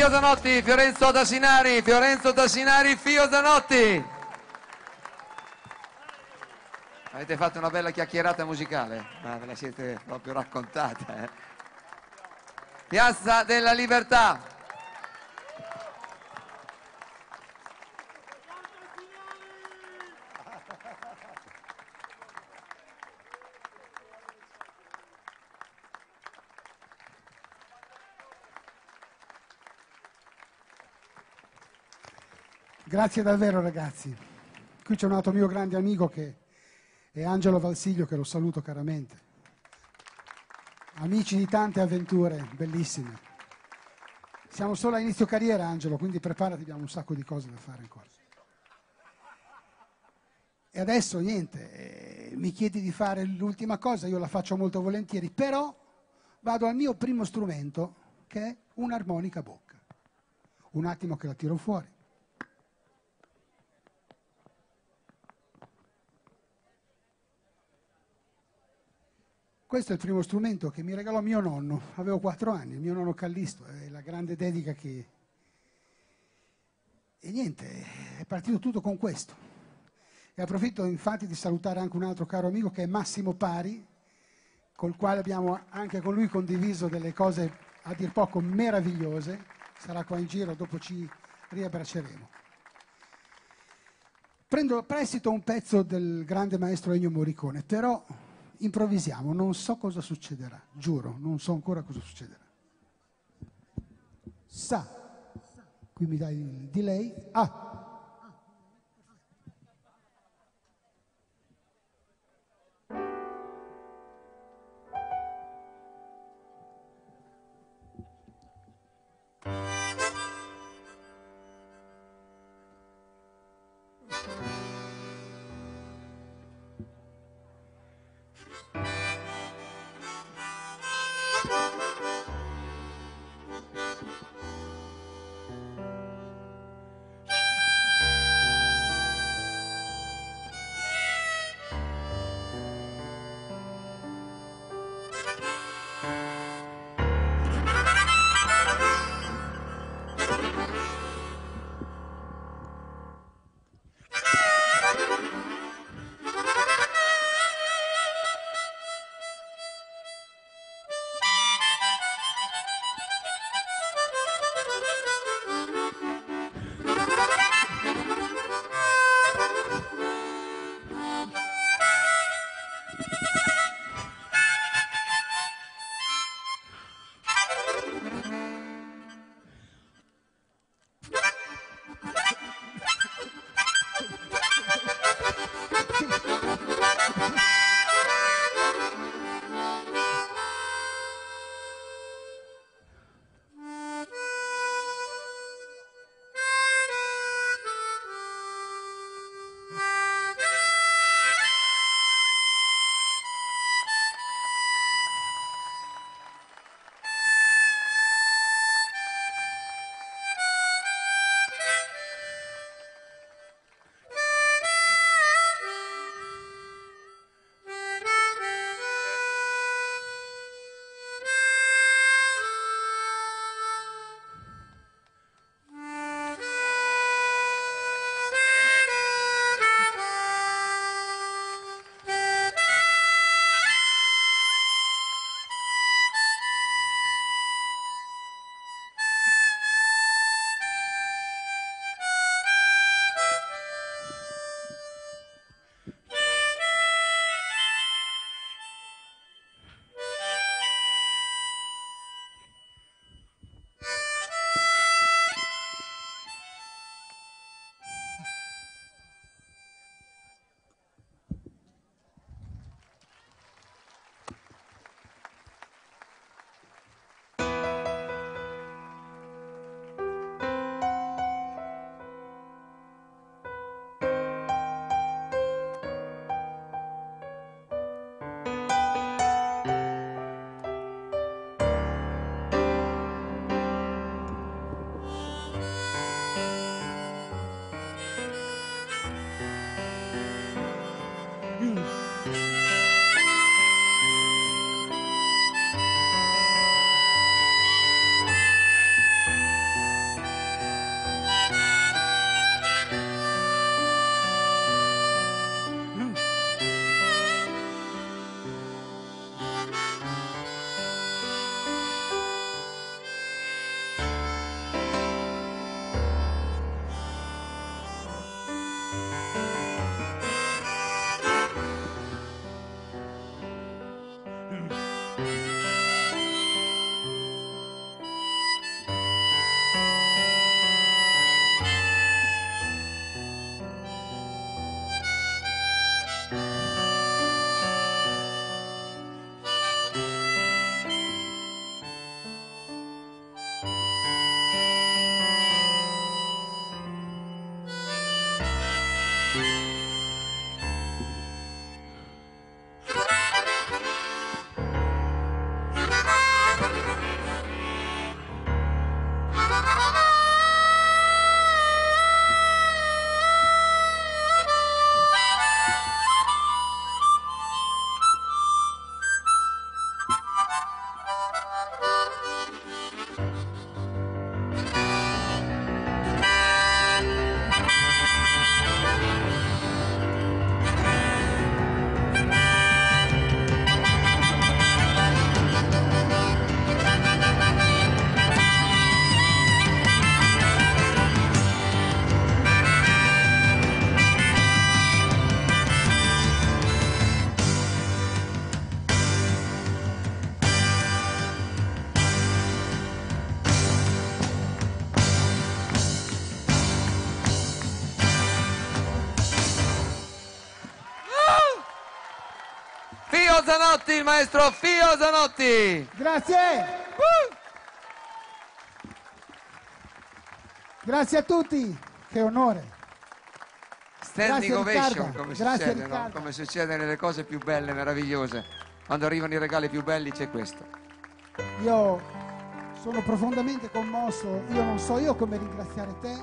Speaker 3: Fio Zanotti, Fiorenzo Tassinari, Fiorenzo Tassinari, Fio Zanotti. Avete fatto una bella chiacchierata musicale, ma ve la siete proprio raccontata. eh. Piazza della Libertà.
Speaker 1: Grazie davvero ragazzi. Qui c'è un altro mio grande amico che è Angelo Valsiglio che lo saluto caramente. Amici di tante avventure bellissime. Siamo solo a inizio carriera Angelo, quindi preparati, abbiamo un sacco di cose da fare ancora. E adesso niente, eh, mi chiedi di fare l'ultima cosa, io la faccio molto volentieri, però vado al mio primo strumento che è un'armonica a bocca. Un attimo che la tiro fuori. Questo è il primo strumento che mi regalò mio nonno, avevo quattro anni, il mio nonno Callisto, è la grande dedica che... E niente, è partito tutto con questo. E approfitto infatti di salutare anche un altro caro amico che è Massimo Pari, col quale abbiamo anche con lui condiviso delle cose a dir poco meravigliose, sarà qua in giro, dopo ci riabbracceremo. Prendo prestito un pezzo del grande maestro Ennio Morricone, però improvvisiamo, non so cosa succederà, giuro, non so ancora cosa succederà. Sa, qui mi dai il delay, ah,
Speaker 3: Zanotti, il maestro Fio Zanotti.
Speaker 1: Grazie. Grazie a tutti, che onore.
Speaker 3: Standing
Speaker 1: Grazie,
Speaker 3: ovation, come succede, no? Come succede nelle cose più belle, meravigliose. Quando arrivano i regali più belli c'è questo.
Speaker 1: Io sono profondamente commosso, io non so io come ringraziare te,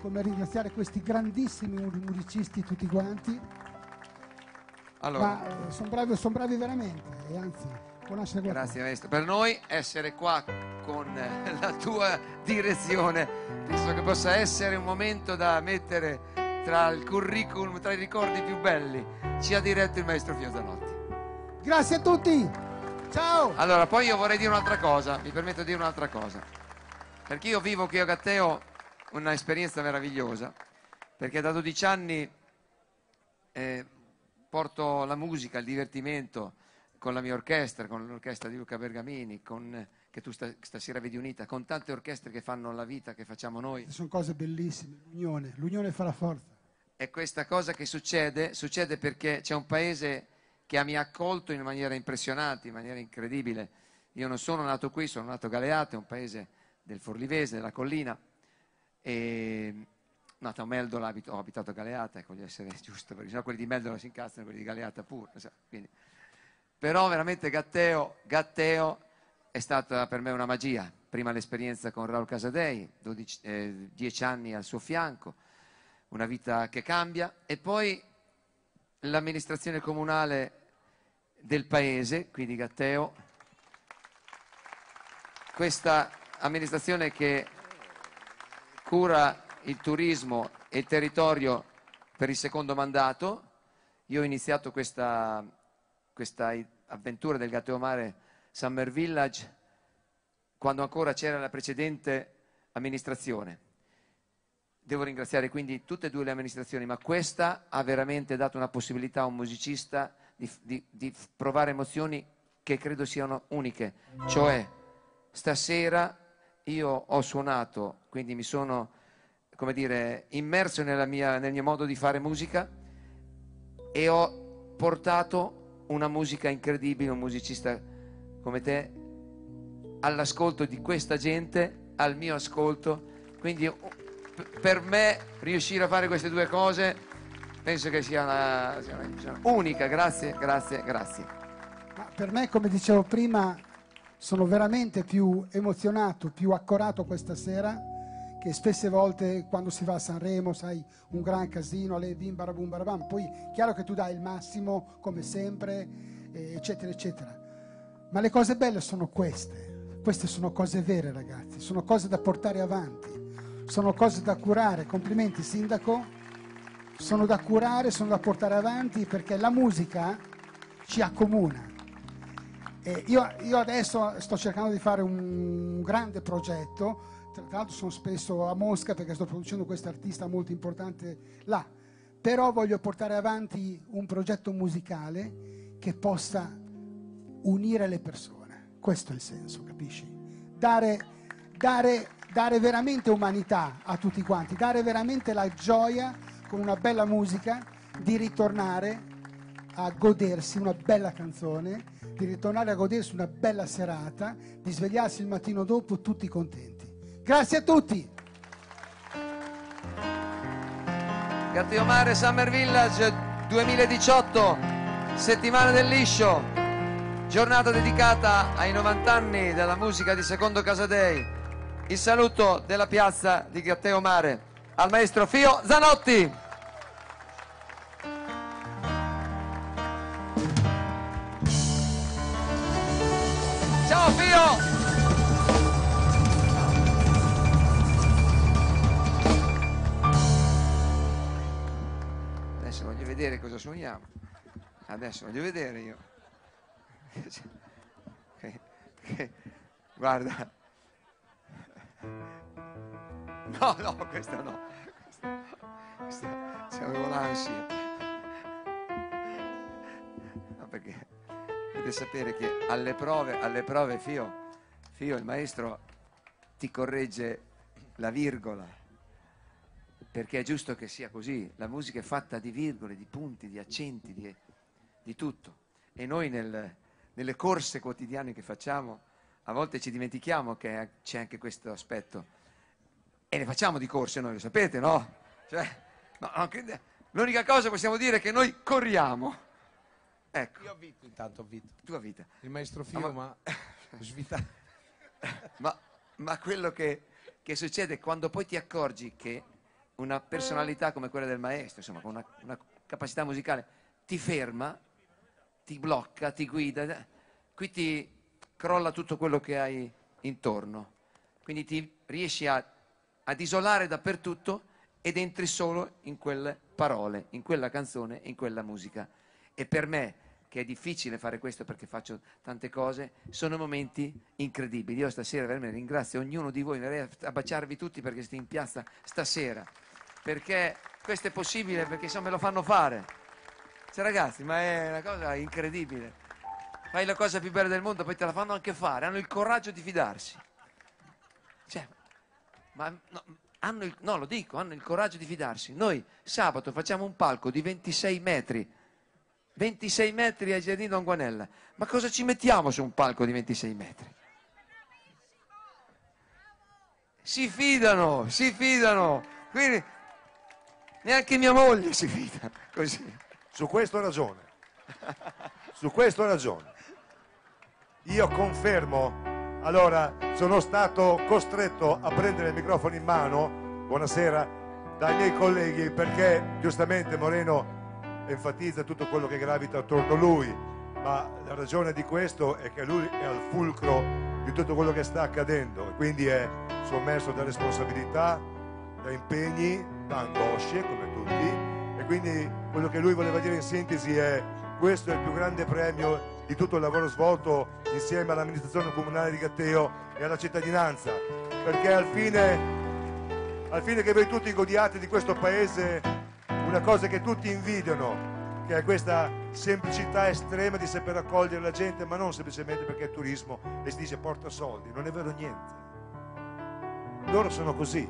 Speaker 1: come ringraziare questi grandissimi mu- musicisti tutti quanti,
Speaker 3: Allora,
Speaker 1: ma sono bravi, son bravi veramente, e anzi, conoscere qualcosa.
Speaker 3: grazie maestro. Per noi essere qua con eh, la tua direzione penso che possa essere un momento da mettere tra il curriculum, tra i ricordi più belli. Ci ha diretto il maestro Fio Zanotti.
Speaker 1: Grazie a tutti, ciao!
Speaker 3: Allora, poi io vorrei dire un'altra cosa, mi permetto di dire un'altra cosa. Perché io vivo qui a Gatteo un'esperienza meravigliosa, perché da 12 anni eh, porto la musica, il divertimento con la mia orchestra, con l'orchestra di Luca Bergamini, con, che tu sta- stasera vedi unita, con tante orchestre che fanno la vita che facciamo noi.
Speaker 1: Sono cose bellissime, l'unione, l'unione fa la forza.
Speaker 3: E questa cosa che succede, succede perché c'è un paese che mi ha accolto in maniera impressionante, in maniera incredibile. Io non sono nato qui, sono nato a Galeate, un paese del Forlivese, della collina. E nato a Meldola, abito- ho abitato a Galeata, ecco, voglio essere giusto, perché sennò quelli di Meldola si incastrano, quelli di Galeata pure. quindi. Però veramente Gatteo, Gatteo è stata per me una magia. Prima l'esperienza con Raul Casadei, 12 eh, 10 anni al suo fianco, una vita che cambia, e poi l'amministrazione comunale del paese, quindi Gatteo, questa amministrazione che cura il turismo e il territorio per il secondo mandato. Io ho iniziato questa, questa avventura del Gatteo Mare Summer Village quando ancora c'era la precedente amministrazione. Devo ringraziare quindi tutte e due le amministrazioni, ma questa ha veramente dato una possibilità a un musicista di, di- di provare emozioni che credo siano uniche. Cioè, stasera io ho suonato, quindi mi sono, come dire, immerso mia- nel mio modo di fare musica e ho portato una musica incredibile, un musicista come te, all'ascolto di questa gente, al mio ascolto. Quindi per me riuscire a fare queste due cose penso che sia una- sia una- unica. Grazie, grazie, grazie.
Speaker 1: Ma per me, come dicevo prima, sono veramente più emozionato, più accorato questa sera che spesse volte quando si va a Sanremo, sai, un gran casino, le bim barabum barabam. Poi chiaro che tu dai il massimo, come sempre, eccetera, eccetera. Ma le cose belle sono queste. Queste sono cose vere, ragazzi, sono cose da portare avanti, sono cose da curare. Complimenti, sindaco. Sono da curare, sono da portare avanti perché la musica ci accomuna. Io, io adesso sto cercando di fare un grande progetto, tra l'altro sono spesso a Mosca perché sto producendo questo artista molto importante là, però voglio portare avanti un progetto musicale che possa unire le persone, questo è il senso, capisci? Dare, dare, dare veramente umanità a tutti quanti, dare veramente la gioia con una bella musica di ritornare a godersi una bella canzone, di ritornare a godersi una bella serata, di svegliarsi il mattino dopo tutti contenti. Grazie a tutti!
Speaker 3: Gatteo Mare Summer Village 2018, settimana del liscio, giornata dedicata ai 90 anni della musica di Secondo Casadei. Il saluto della piazza di Gatteo Mare al maestro Fio Zanotti. Ciao Fio! Vedere cosa suoniamo. Adesso voglio vedere io. Guarda. No, no, questa no. Questa, questa, se avevo l'ansia. No, perché dovete sapere che alle prove, alle prove, Fio, Fio, il maestro ti corregge la virgola perché è giusto che sia così. La musica è fatta di virgole, di punti, di accenti, di, di tutto. E noi nel- nelle corse quotidiane che facciamo, a volte ci dimentichiamo che c'è anche questo aspetto. E ne facciamo di corse noi, lo sapete, no? Cioè, no, no, che- l'unica cosa che possiamo dire è che noi corriamo. Ecco,
Speaker 2: Io ho vinto intanto, ho vinto.
Speaker 3: tu a vita.
Speaker 2: Il maestro Fio,
Speaker 3: ma-
Speaker 2: ma
Speaker 3: Ma, ma quello che, che succede quando poi ti accorgi che una personalità come quella del maestro, insomma, con una, una capacità musicale, ti ferma, ti blocca, ti guida, qui ti crolla tutto quello che hai intorno. Quindi ti riesci a- ad isolare dappertutto ed entri solo in quelle parole, in quella canzone, in quella musica. E per me, che è difficile fare questo perché faccio tante cose, sono momenti incredibili. Io stasera veramente ringrazio ognuno di voi, verrei a baciarvi tutti perché siete in piazza stasera, perché questo è possibile, perché insomma me lo fanno fare. Cioè ragazzi, ma è una cosa incredibile. Fai la cosa più bella del mondo, poi te la fanno anche fare, hanno il coraggio di fidarsi. Cioè, ma no, hanno il, no, lo dico, hanno il coraggio di fidarsi. Noi sabato facciamo un palco di 26 metri, 26 metri ai Giardini Don Guanella. Ma cosa ci mettiamo su un palco di 26 metri? Si fidano, si fidano. Quindi neanche mia moglie si fida. Così.
Speaker 9: Su questo ho ragione. Su questo ho ragione. Io confermo, allora sono stato costretto a prendere il microfono in mano, buonasera, dai miei colleghi perché giustamente Moreno enfatizza tutto quello che gravita attorno a lui, ma la ragione di questo è che lui è al fulcro di tutto quello che sta accadendo e quindi è sommerso da responsabilità, da impegni, da angosce come tutti e quindi quello che lui voleva dire in sintesi è questo è il più grande premio di tutto il lavoro svolto insieme all'amministrazione comunale di Gatteo e alla cittadinanza. Perché al fine, al fine che voi tutti godiate di questo paese una cosa che tutti invidiano che è questa semplicità estrema di saper accogliere la gente ma non semplicemente perché è turismo e si dice porta soldi non è vero niente. Loro sono così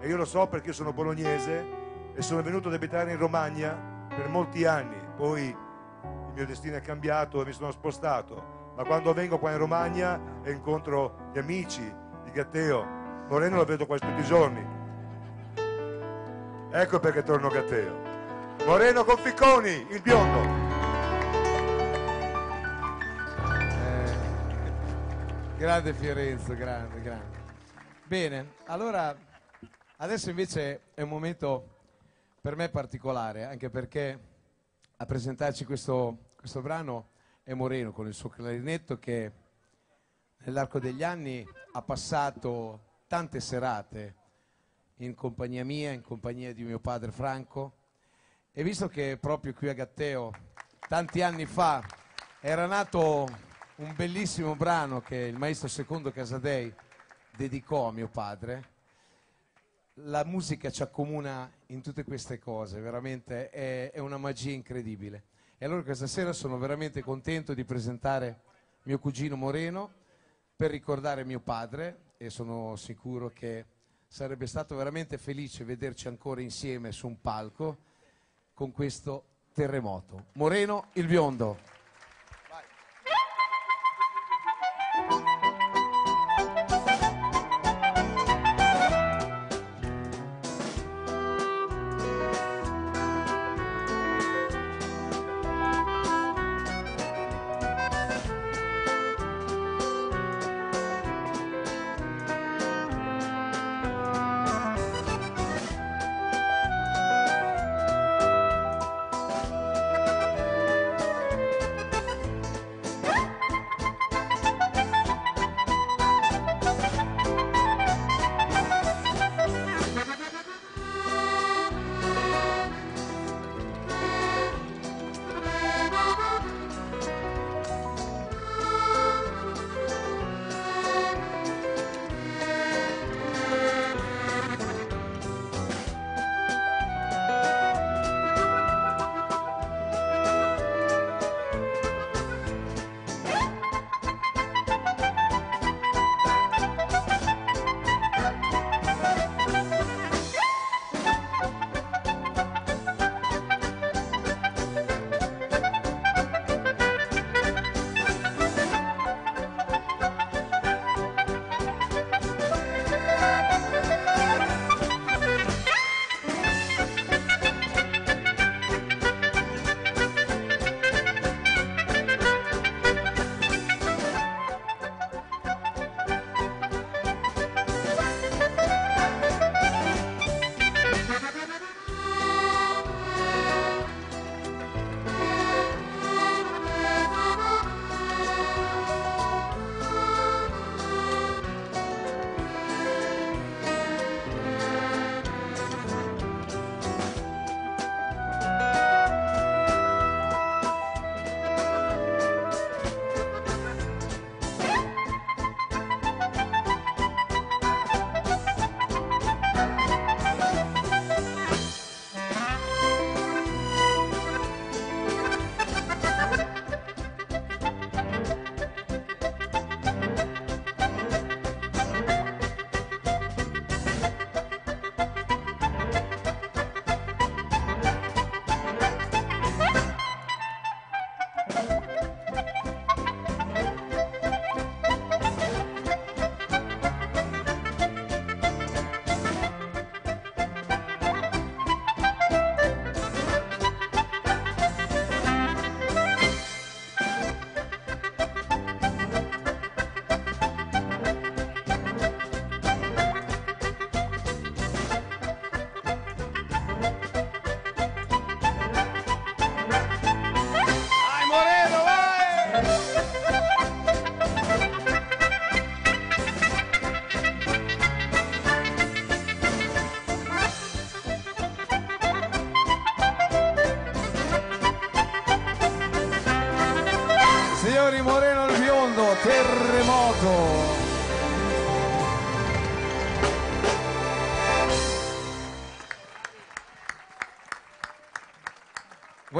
Speaker 9: e io lo so perché sono bolognese e sono venuto ad abitare in Romagna per molti anni, poi il mio destino è cambiato e mi sono spostato, ma quando vengo qua in Romagna e incontro gli amici di Gatteo, Moreno lo vedo quasi tutti i giorni. Ecco perché torno Gatteo. Moreno con Ficconi, il biondo.
Speaker 2: Grande Fiorenzo, grande, grande. Bene, allora adesso invece è un momento per me particolare, anche perché a presentarci questo, questo brano è Moreno con il suo clarinetto che nell'arco degli anni ha passato tante serate in compagnia mia, in compagnia di mio padre Franco. E visto che proprio qui a Gatteo tanti anni fa era nato un bellissimo brano che il maestro Secondo Casadei dedicò a mio padre, la musica ci accomuna in tutte queste cose, veramente è, è una magia incredibile. E allora questa sera sono veramente contento di presentare mio cugino Moreno per ricordare mio padre e sono sicuro che sarebbe stato veramente felice vederci ancora insieme su un palco con questo terremoto. Moreno il biondo.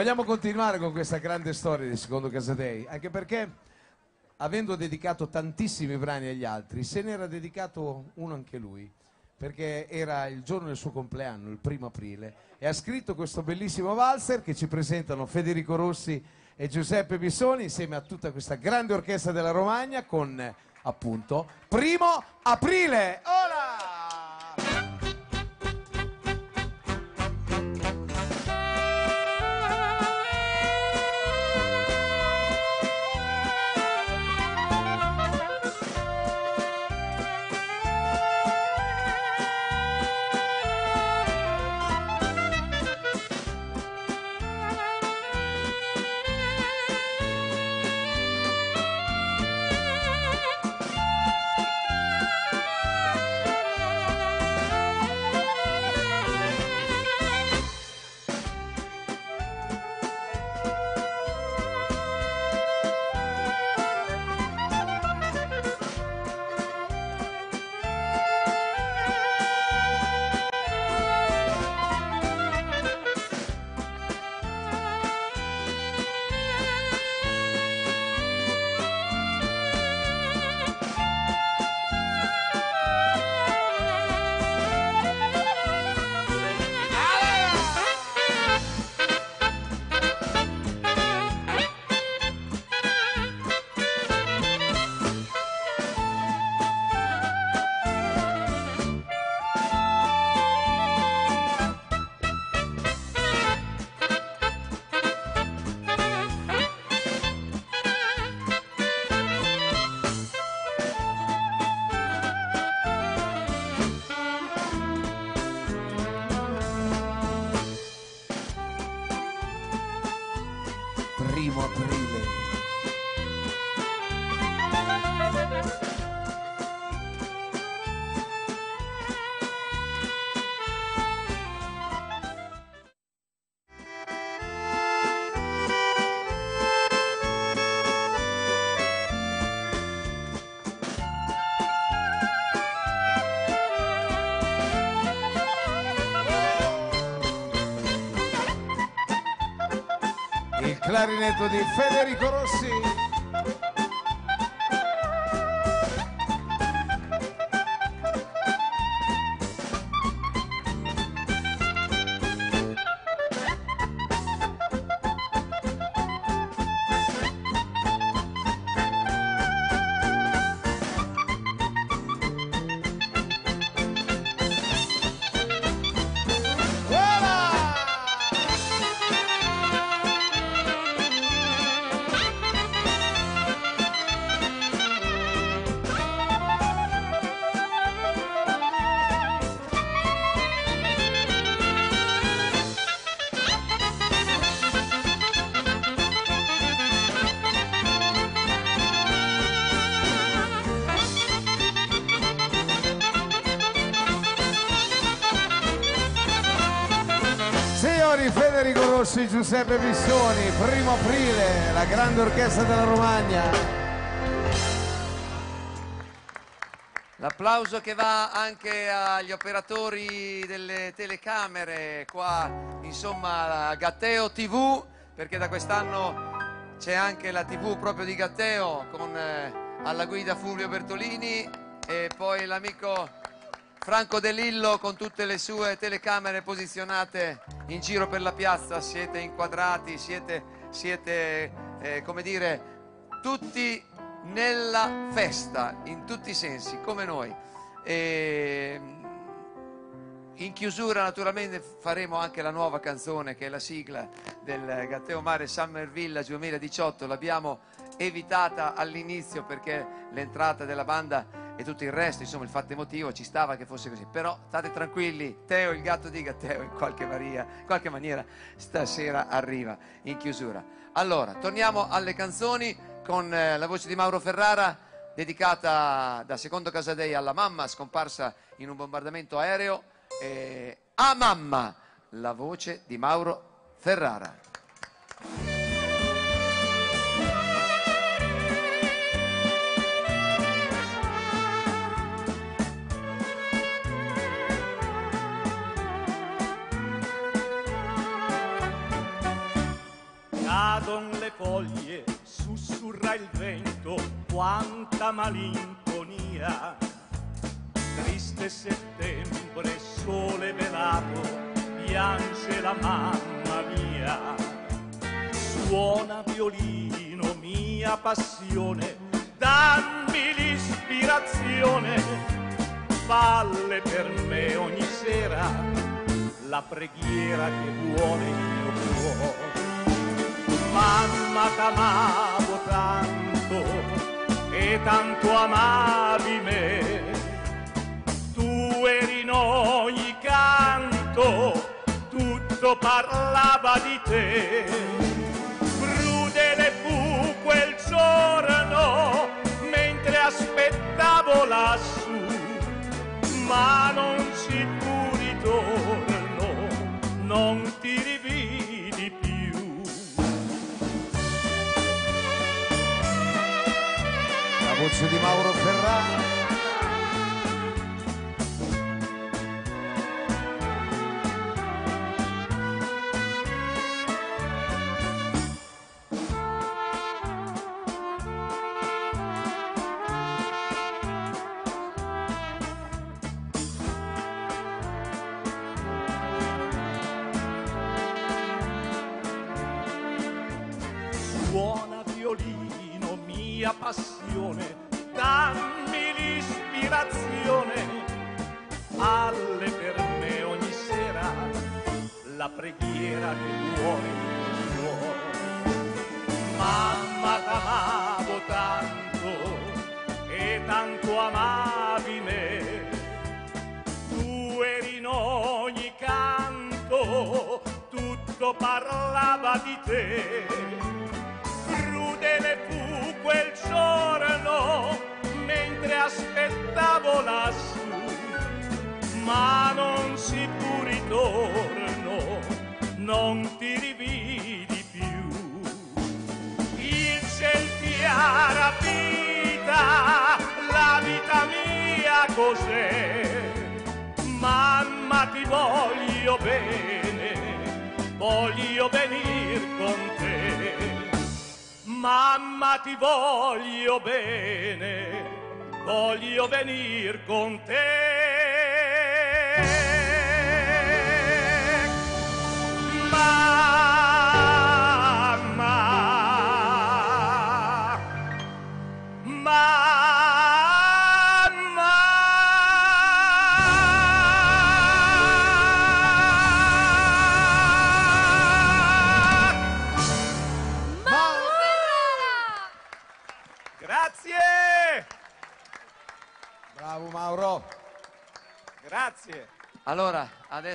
Speaker 2: Vogliamo continuare con questa grande storia di Secondo Casadei, anche perché avendo dedicato tantissimi brani agli altri, se ne era dedicato uno anche lui, perché era il giorno del suo compleanno, il primo aprile, e ha scritto questo bellissimo valzer che ci presentano Federico Rossi e Giuseppe Bissoni insieme a tutta questa grande orchestra della Romagna con appunto Primo Aprile. Ora! Clarinetto di Federico Rossi. Rossi, Giuseppe Bissoni, primo aprile, la grande orchestra della Romagna.
Speaker 3: L'applauso che va anche agli operatori delle telecamere qua, insomma, a Gatteo TV, perché da quest'anno c'è anche la TV proprio di Gatteo con eh, alla guida Fulvio Bertolini e poi l'amico Franco De Lillo con tutte le sue telecamere posizionate in giro per la piazza, siete inquadrati, siete, siete eh, come dire, tutti nella festa, in tutti i sensi, come noi. E, in chiusura naturalmente faremo anche la nuova canzone che è la sigla del Gatteo Mare Summer Village 2018, l'abbiamo evitata all'inizio perché l'entrata della banda e tutto il resto, insomma il fatto emotivo ci stava che fosse così, però state tranquilli, Teo il gatto di Gatteo in qualche, maria, in qualche maniera stasera arriva in chiusura. Allora, torniamo alle canzoni con eh, la voce di Mauro Ferrara dedicata da Secondo Casadei alla mamma scomparsa in un bombardamento aereo. eh, a mamma, la voce di Mauro Ferrara.
Speaker 4: Cadon le foglie, sussurra il vento, quanta malinconia. Triste settembre, sole velato, piange la mamma mia. Suona violino, mia passione, dammi l'ispirazione, falle per me ogni sera la preghiera che vuole il mio cuore. Mamma t'amavo tanto e tanto amavi me, tu eri in ogni canto, tutto parlava di te. Crudele fu quel giorno mentre aspettavo lassù, ma non si fu ritorno, non ti rividi
Speaker 2: di Mauro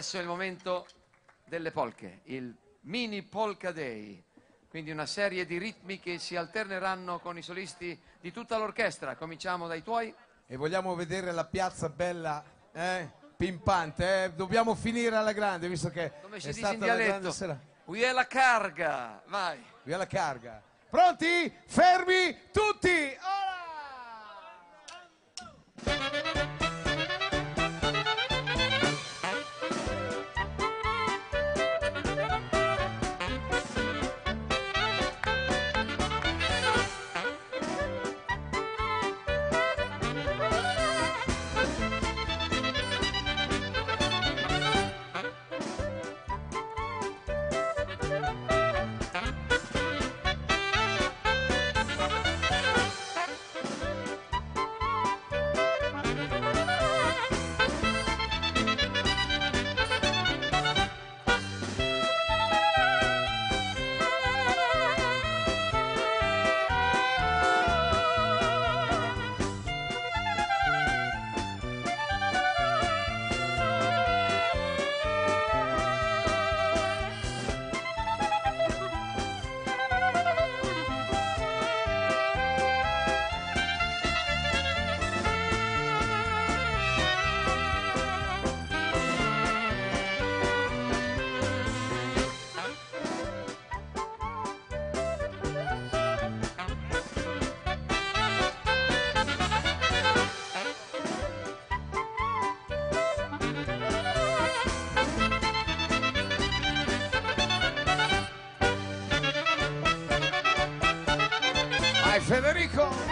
Speaker 3: adesso è il momento delle polche, il mini polka day, quindi una serie di ritmi che si alterneranno con i solisti di tutta l'orchestra. Cominciamo dai tuoi.
Speaker 2: E vogliamo vedere la piazza bella, eh? Pimpante, eh? Dobbiamo finire alla grande, visto che
Speaker 3: Come si
Speaker 2: è
Speaker 3: dice
Speaker 2: stata
Speaker 3: in dialetto? Qui la carga, vai.
Speaker 2: Via la carga. Pronti? Fermi tutti! Federico.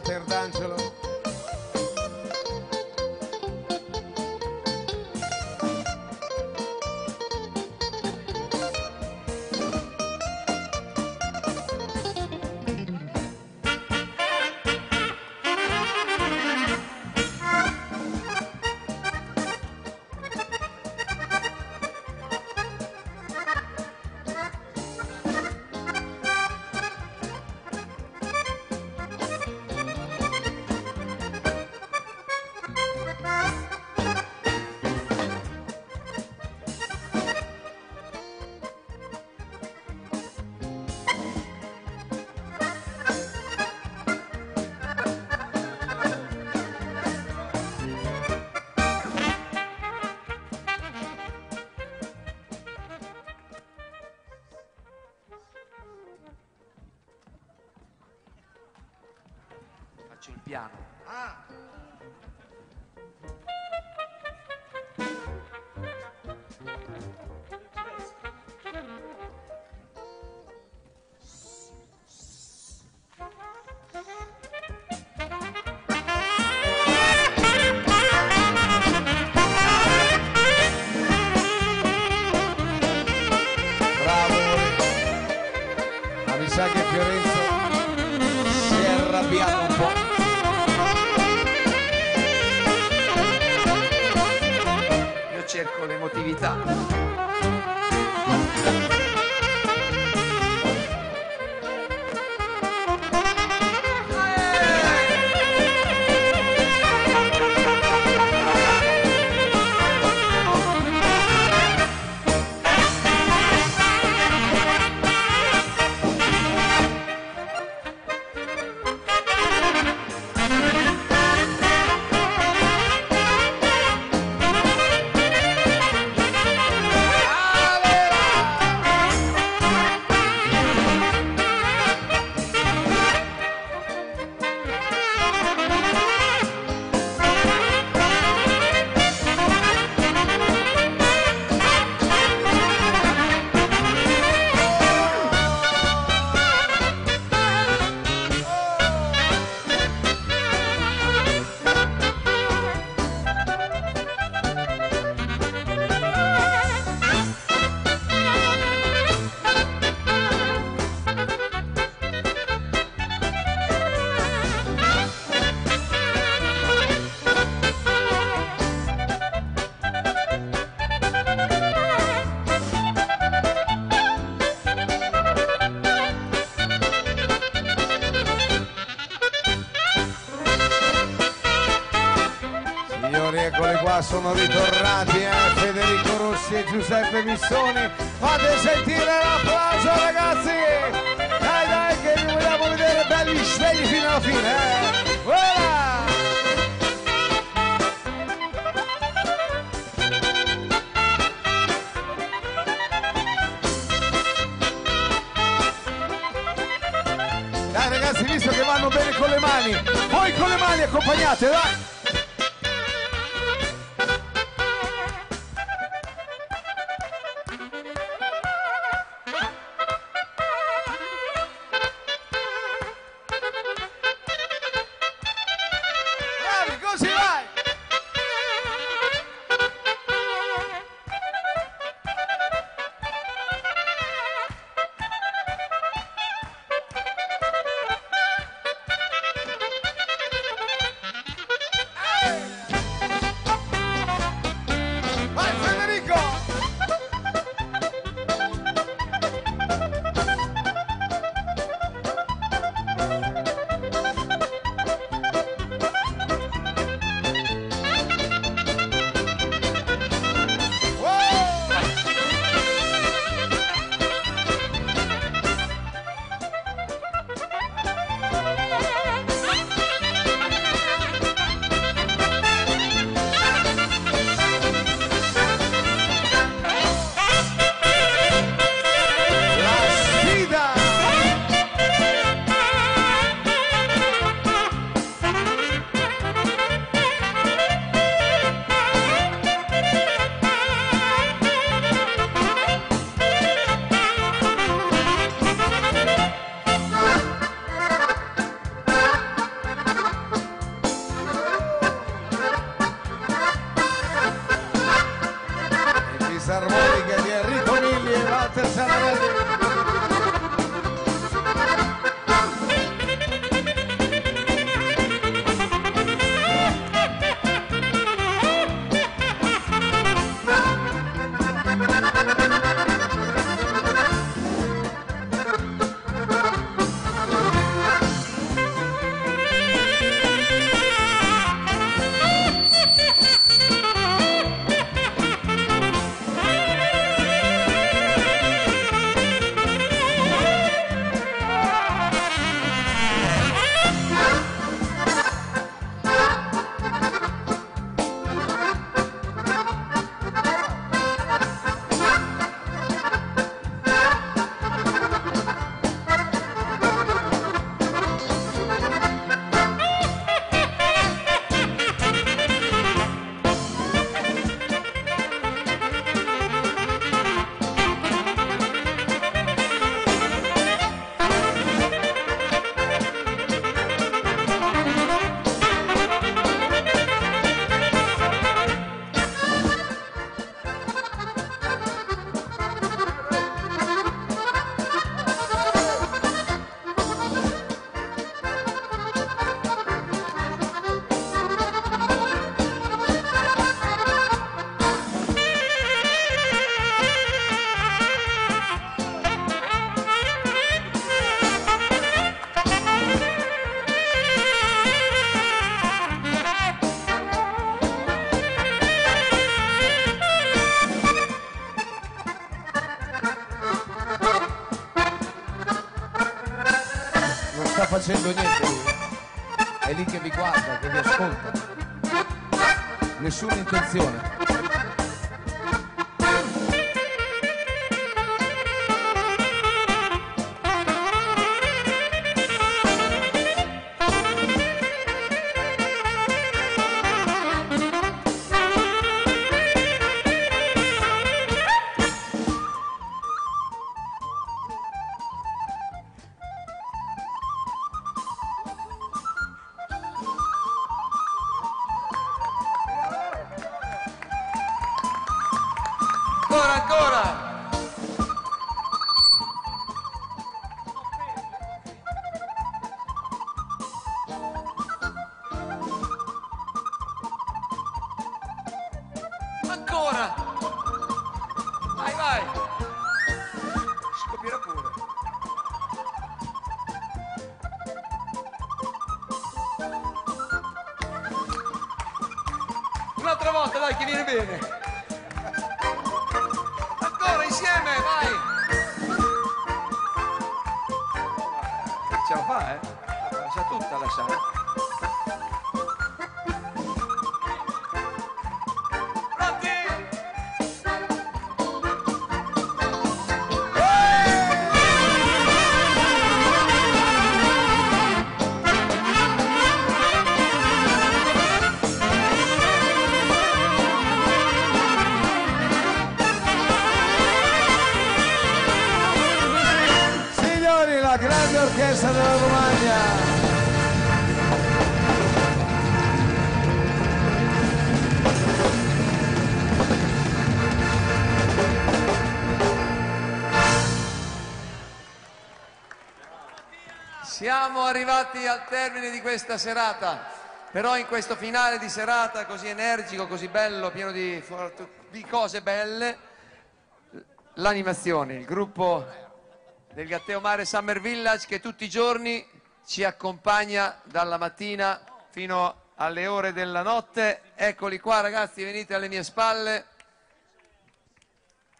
Speaker 2: Chitarra sono ritornati eh? Federico Rossi e Giuseppe Missoni. Fate sentire l'applauso ragazzi! Dai dai che li vogliamo vedere belli svegli fino alla fine, eh! Voilà! Dai ragazzi, visto che vanno bene con le mani, voi con le mani accompagnate, dai! Facendo niente lui. È lì che vi guarda, che vi ascolta. Nessuna intenzione.
Speaker 3: Ancora! Vai, vai! Scoppierà pure. Un un'altra volta, dai, che viene bene. Arrivati al termine di questa serata, però in questo finale di serata così energico, così bello, pieno di, di cose belle, l'animazione, il gruppo del Gatteo Mare Summer Village che tutti i giorni ci accompagna dalla mattina fino alle ore della notte. Eccoli qua ragazzi, venite alle mie spalle.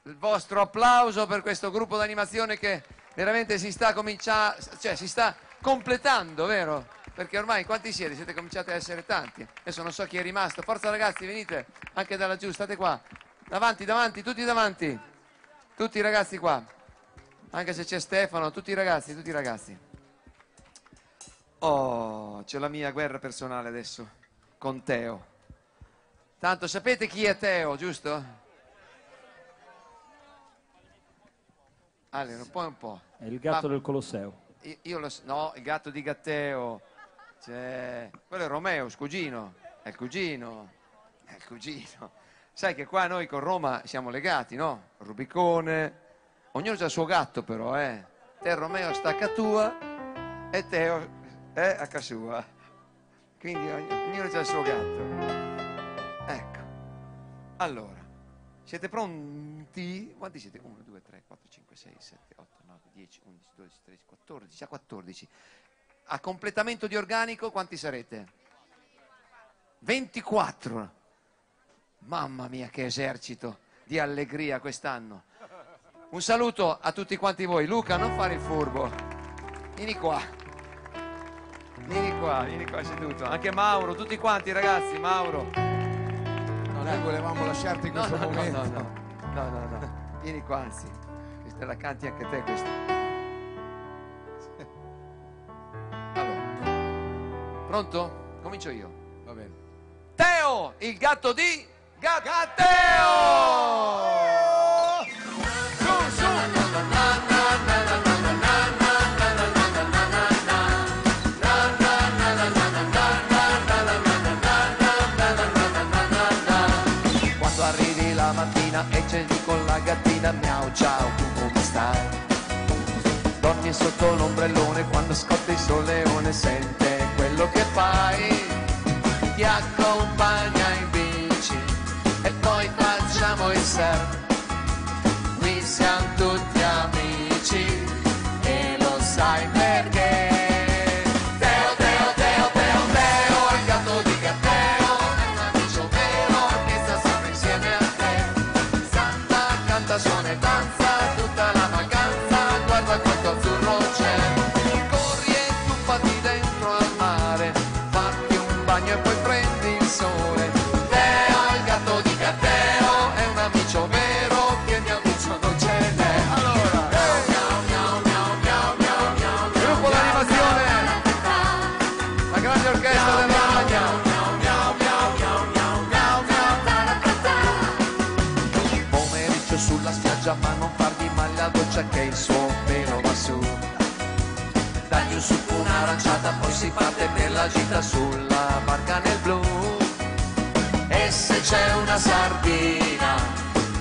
Speaker 3: Il vostro applauso per questo gruppo d'animazione che veramente si sta cominciando, cioè si sta completando, vero? Perché ormai quanti siete? Siete cominciati a essere tanti. Adesso non so chi è rimasto. Forza ragazzi, venite anche da laggiù, state qua. Davanti, davanti, tutti davanti. Tutti i ragazzi qua. Anche se c'è Stefano, tutti i ragazzi, tutti i ragazzi. Oh, c'è la mia guerra personale adesso con Teo. Tanto sapete chi è Teo, giusto? Ale, un po' un po'.
Speaker 4: È il gatto
Speaker 3: Ma-
Speaker 4: del Colosseo.
Speaker 3: Io, io lo no, il gatto di Gatteo. Cioè, quello è Romeo, il cugino. È il cugino. È il cugino. Sai che qua noi con Roma siamo legati, no? Rubicone. Ognuno ha il suo gatto però, eh. Te Romeo sta a casa tua e Teo è a casa sua. Quindi ogn- ognuno ha il suo gatto. Ecco. Allora, siete pronti? Quanti siete? 1, 2, 3, 4, 5, 6, 7, 8, 9, 10, 11, 12, 13, 14, già 14. A completamento di organico quanti sarete? 24. Mamma mia che esercito di allegria quest'anno. Un saluto a tutti quanti voi. Luca, non fare il furbo. Vieni qua. Vieni qua, vieni qua seduto. Anche Mauro, tutti quanti ragazzi, Mauro.
Speaker 2: No, noi volevamo lasciarti in questo
Speaker 3: no, no,
Speaker 2: momento.
Speaker 3: no, no, no, no, no. Vieni qua, anzi. Questa la canti anche te questa. Allora. Pronto? Comincio io.
Speaker 2: Va bene.
Speaker 3: Teo, il gatto di Gatteo! Su, su. Quando arrivi la mattina e c'è lì con la gattina, miau ciao, stai? Dormi sotto l'ombrellone quando scotta il soleone, sente quello che fai. Ti accompagna in bici e poi facciamo il surf. Si parte per la gita sulla barca nel blu. E se c'è una sardina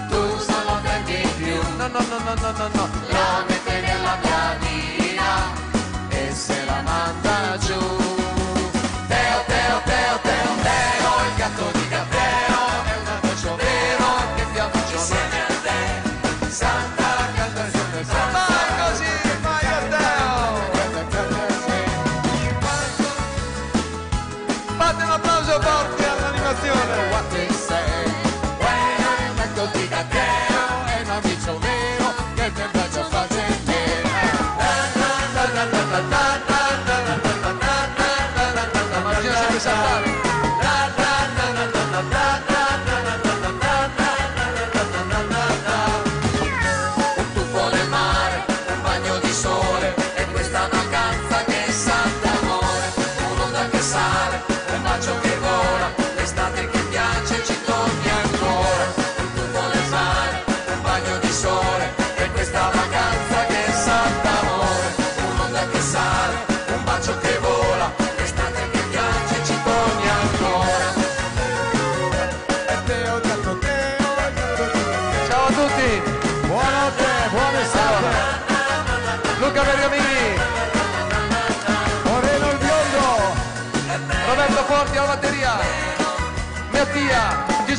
Speaker 3: tu non lo prendi più. No no no no no no no. La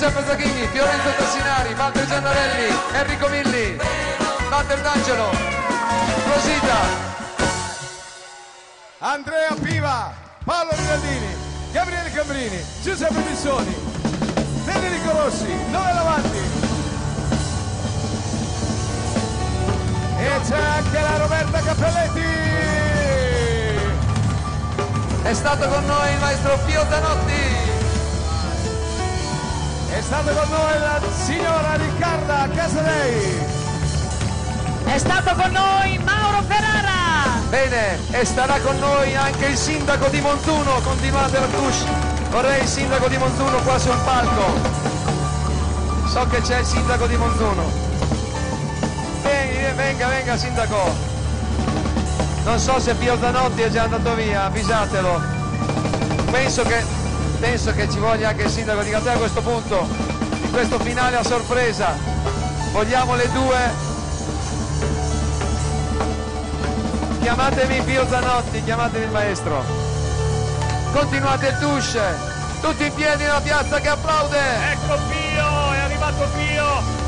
Speaker 3: Giuseppe Zacchini, Fiorenzo Tassinari, Walter Giannarelli, Enrico Milli, Walter D'Angelo, Rosita,
Speaker 2: Andrea Piva, Paolo Rinaldini, Gabriele Cambrini, Giuseppe Missoni, Federico Rossi, Noel Avanti. E c'è anche la Roberta Cappelletti.
Speaker 3: è stato con noi il maestro Pio Zanotti,
Speaker 2: È stato con noi la signora Riccarda Casadei.
Speaker 5: È stato con noi Mauro Ferrara.
Speaker 3: bene, e starà con noi anche il sindaco di Montuno, continuate la touche, vorrei il sindaco di Montuno qua sul palco, so che c'è il sindaco di Montuno. Vieni, venga, venga sindaco. Non so se Pio Zanotti è già andato via, avvisatelo. Penso che, penso che ci voglia anche il sindaco di Catania a questo punto, in questo finale a sorpresa. Vogliamo le due. Chiamatemi Pio Zanotti, chiamatemi il maestro. Continuate il touche. Tutti in piedi nella piazza che applaude.
Speaker 10: Ecco Pio, è arrivato Pio.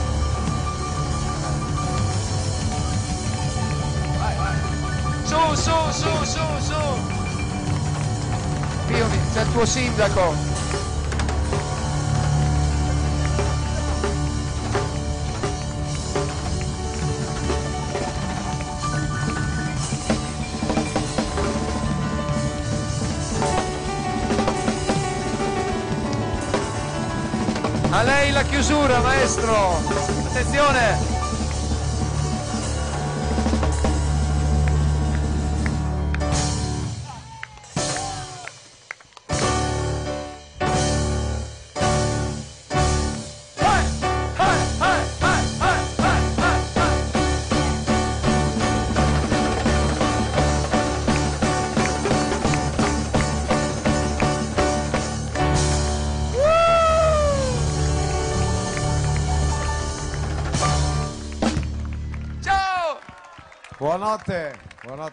Speaker 3: Su, su, su, su, su. Pio, c'è il tuo sindaco. A lei la chiusura, maestro. Attenzione.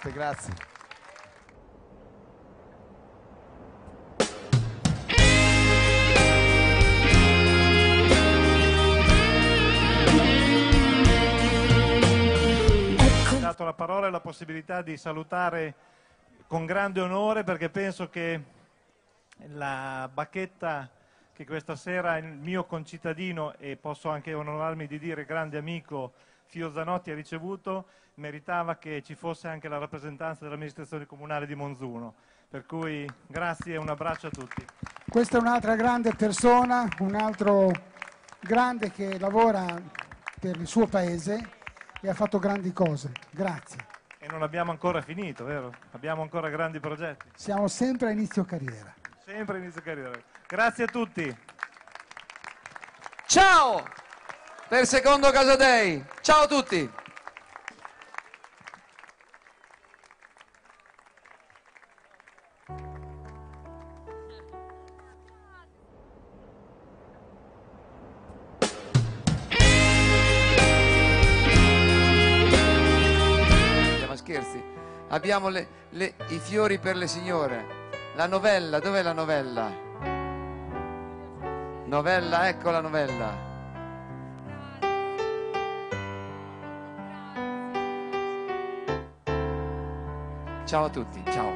Speaker 2: Buonanotte, grazie.
Speaker 4: Mi ha dato la parola e la possibilità di salutare con grande onore perché penso che la bacchetta che questa sera il mio concittadino e posso anche onorarmi di dire grande amico Fio Zanotti ha ricevuto meritava che ci fosse anche la rappresentanza dell'amministrazione comunale di Monzuno. Per cui grazie e un abbraccio a tutti.
Speaker 1: Questa è un'altra grande persona, un altro grande che lavora per il suo paese e ha fatto grandi cose. Grazie.
Speaker 4: E non abbiamo ancora finito, vero? Abbiamo ancora grandi progetti.
Speaker 1: Siamo sempre a inizio carriera.
Speaker 4: Sempre inizio carriera. Grazie a tutti.
Speaker 3: Ciao! Per secondo Casadei. Ciao a tutti! Scherzi, abbiamo le- le- i fiori per le signore. La novella, dov'è la novella? Novella, ecco la novella. Ciao a tutti, ciao.